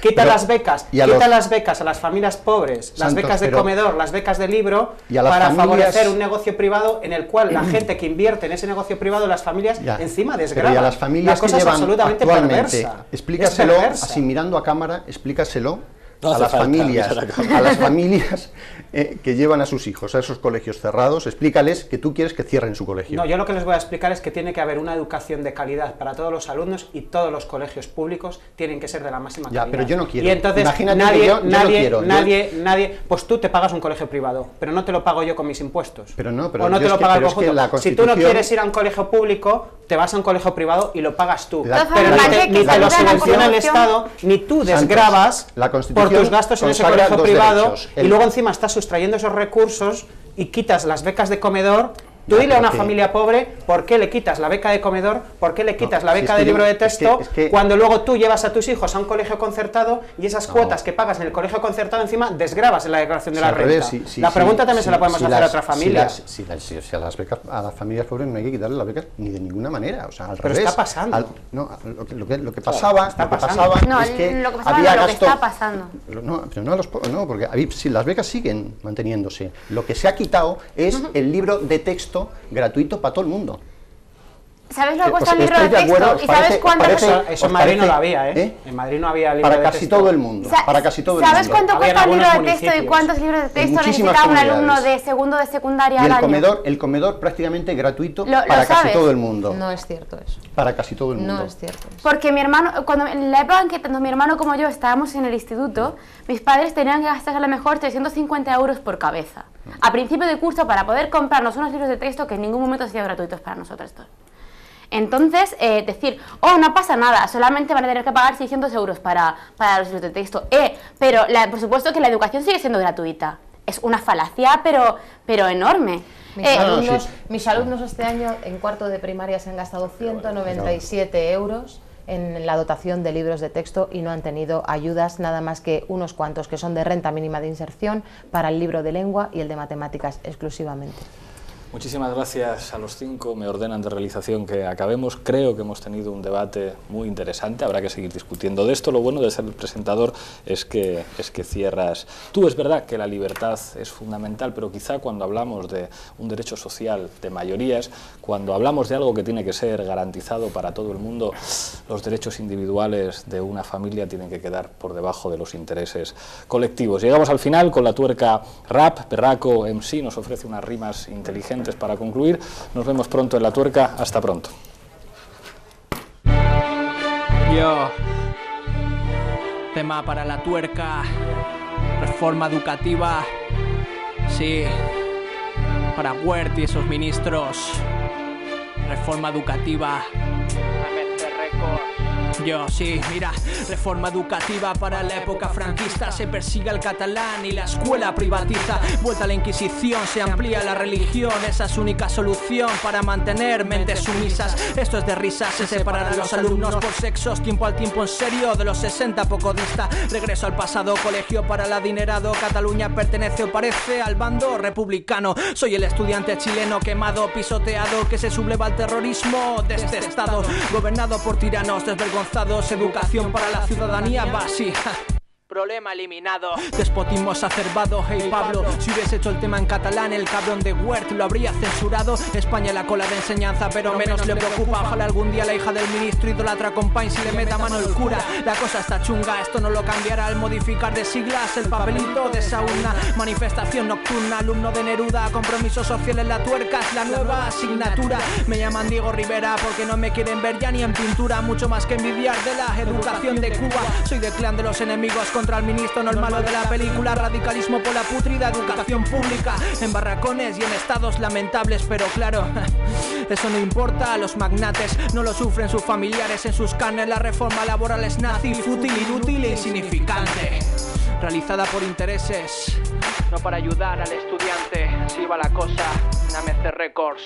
Quita, las becas, quita los- las becas a las familias pobres, las becas de pero- comedor, las becas de libro para familias- favorecer un negocio privado en el cual la gente que invierte en ese negocio privado, las familias Ya. encima Pero desgravan. y a las familias la cosa que es absolutamente perversa. explícaselo, Es perversa. así mirando a cámara, explícaselo No a las familias, a las familias eh, que llevan a sus hijos a esos colegios cerrados, explícales que tú quieres que cierren su colegio. No, yo lo que les voy a explicar es que tiene que haber una educación de calidad para todos los alumnos y todos los colegios públicos tienen que ser de la máxima Ya, calidad. pero yo no quiero. Y entonces Imagínate que nadie, yo- yo no nadie. Yo- nadie, nadie, pues tú te pagas un colegio privado, pero no te lo pago yo con mis impuestos. Pero no, pero o no te lo que- paga el que conjunto. Si tú no Constitución- quieres ir a un colegio público, te vas a un colegio privado y lo pagas tú. La- pero la- ni te, que ni se te lo subvenciona el Constitución. Estado, ni tú Santos, desgravas la por tus gastos en ese colegio privado derechos. El- y luego encima estás sustrayendo esos recursos y quitas las becas de comedor. Tú dile a una familia pobre por qué le quitas la beca de comedor, por qué le quitas No, la si beca es de que libro de es que- texto, es que- cuando luego tú llevas a tus hijos a un colegio concertado y esas cuotas que pagas en el colegio concertado encima desgravas en la declaración de Si la al renta. revés, si- si- la si- pregunta también si- se la podemos si hacer las- a otra si familia. las- Si, las- si- si a, las becas, a las familias pobres no hay que quitarle las becas ni de ninguna manera. O sea, al Pero revés. está pasando. Al- no, lo, que, lo, que, lo que pasaba, está lo que pasando. pasaba No, es que lo que pasaba había no, lo que está pasando. No, pero no a los po- no, porque si las becas siguen manteniéndose. Lo que se ha quitado es el libro de texto gratuito para todo el mundo. ¿Sabes lo que cuesta pues un libro de estoy de texto? acuerdo, ¿Y sabes parece- cuánto parece- cuesta- Eso en ¿Os Madrid no parece? lo había, ¿eh? ¿Eh? En Madrid no había libro Para de casi texto. todo el mundo. Para casi todo el ¿Sabes mundo. cuánto cuesta un libro de texto y cuántos libros de texto muchísimas necesita un alumno de segundo de secundaria Y al el año? comedor, el comedor prácticamente gratuito Lo- lo para casi sabes. todo el mundo. No es cierto eso. Para casi todo el mundo. No es cierto. Porque mi hermano, cuando en la época en que tanto mi hermano como yo estábamos en el instituto, mis padres tenían que gastarse a lo mejor 350 euros por cabeza. A principio de curso para poder comprarnos unos libros de texto que en ningún momento han sido gratuitos para nosotros. Entonces, eh, decir, oh, no pasa nada, solamente van a tener que pagar 600 euros para, para los libros de texto. Eh, pero la- por supuesto que la educación sigue siendo gratuita. Es una falacia, pero, pero enorme. Mis, Eh, alumnos, mis alumnos este año en cuarto de primaria se han gastado 197 euros en la dotación de libros de texto y no han tenido ayudas nada más que unos cuantos que son de renta mínima de inserción para el libro de lengua y el de matemáticas exclusivamente. Muchísimas gracias a los cinco. Me ordenan de realización que acabemos. Creo que hemos tenido un debate muy interesante. Habrá que seguir discutiendo de esto. Lo bueno de ser el presentador es que, es que cierras. Tú es verdad que la libertad es fundamental, pero quizá cuando hablamos de un derecho social de mayorías, cuando hablamos de algo que tiene que ser garantizado para todo el mundo, los derechos individuales de una familia tienen que quedar por debajo de los intereses colectivos. Llegamos al final con la tuerca rap. Perraco MC nos ofrece unas rimas inteligentes para concluir. Nos vemos pronto en la tuerca. Hasta pronto. Yo. Tema para la tuerca. Reforma educativa. Sí. Para Huert y esos ministros. Reforma educativa. Yo sí, mira, reforma educativa para la época franquista, se persigue al catalán y la escuela privatiza, vuelta a la Inquisición, se amplía la religión, esa es única solución para mantener mentes sumisas. Esto es de risas, se separan a los alumnos por sexos, tiempo al tiempo en serio, de los 60 poco dista. Regreso al pasado, colegio para el adinerado, Cataluña pertenece o parece al bando republicano. Soy el estudiante chileno quemado, pisoteado, que se subleva al terrorismo de este estado, gobernado por tiranos desvergonzados, educación para la ciudadanía básica. Problema eliminado. Despotismo exacerbado. Hey Pablo, si hubiese hecho el tema en catalán, el cabrón de Wert lo habría censurado. España la cola de enseñanza, pero menos le preocupa. Ojalá algún día la hija del ministro idolatra con Pain si le meta mano el cura. La cosa está chunga, esto no lo cambiará al modificar de siglas el papelito de sauna. Manifestación nocturna, alumno de Neruda, compromiso social en la tuerca, es la nueva asignatura. Me llaman Diego Rivera porque no me quieren ver ya ni en pintura, mucho más que envidiar de la educación de Cuba. Soy del clan de los enemigos contra el ministro, no el malo de la película. Radicalismo por la putrida educación pública. En barracones y en estados lamentables, pero claro, eso no importa a los magnates. No lo sufren sus familiares en sus carnes. La reforma laboral es nazi, fútil, inútil e insignificante. Realizada por intereses, no para ayudar al estudiante. Así va la cosa. Namece Records.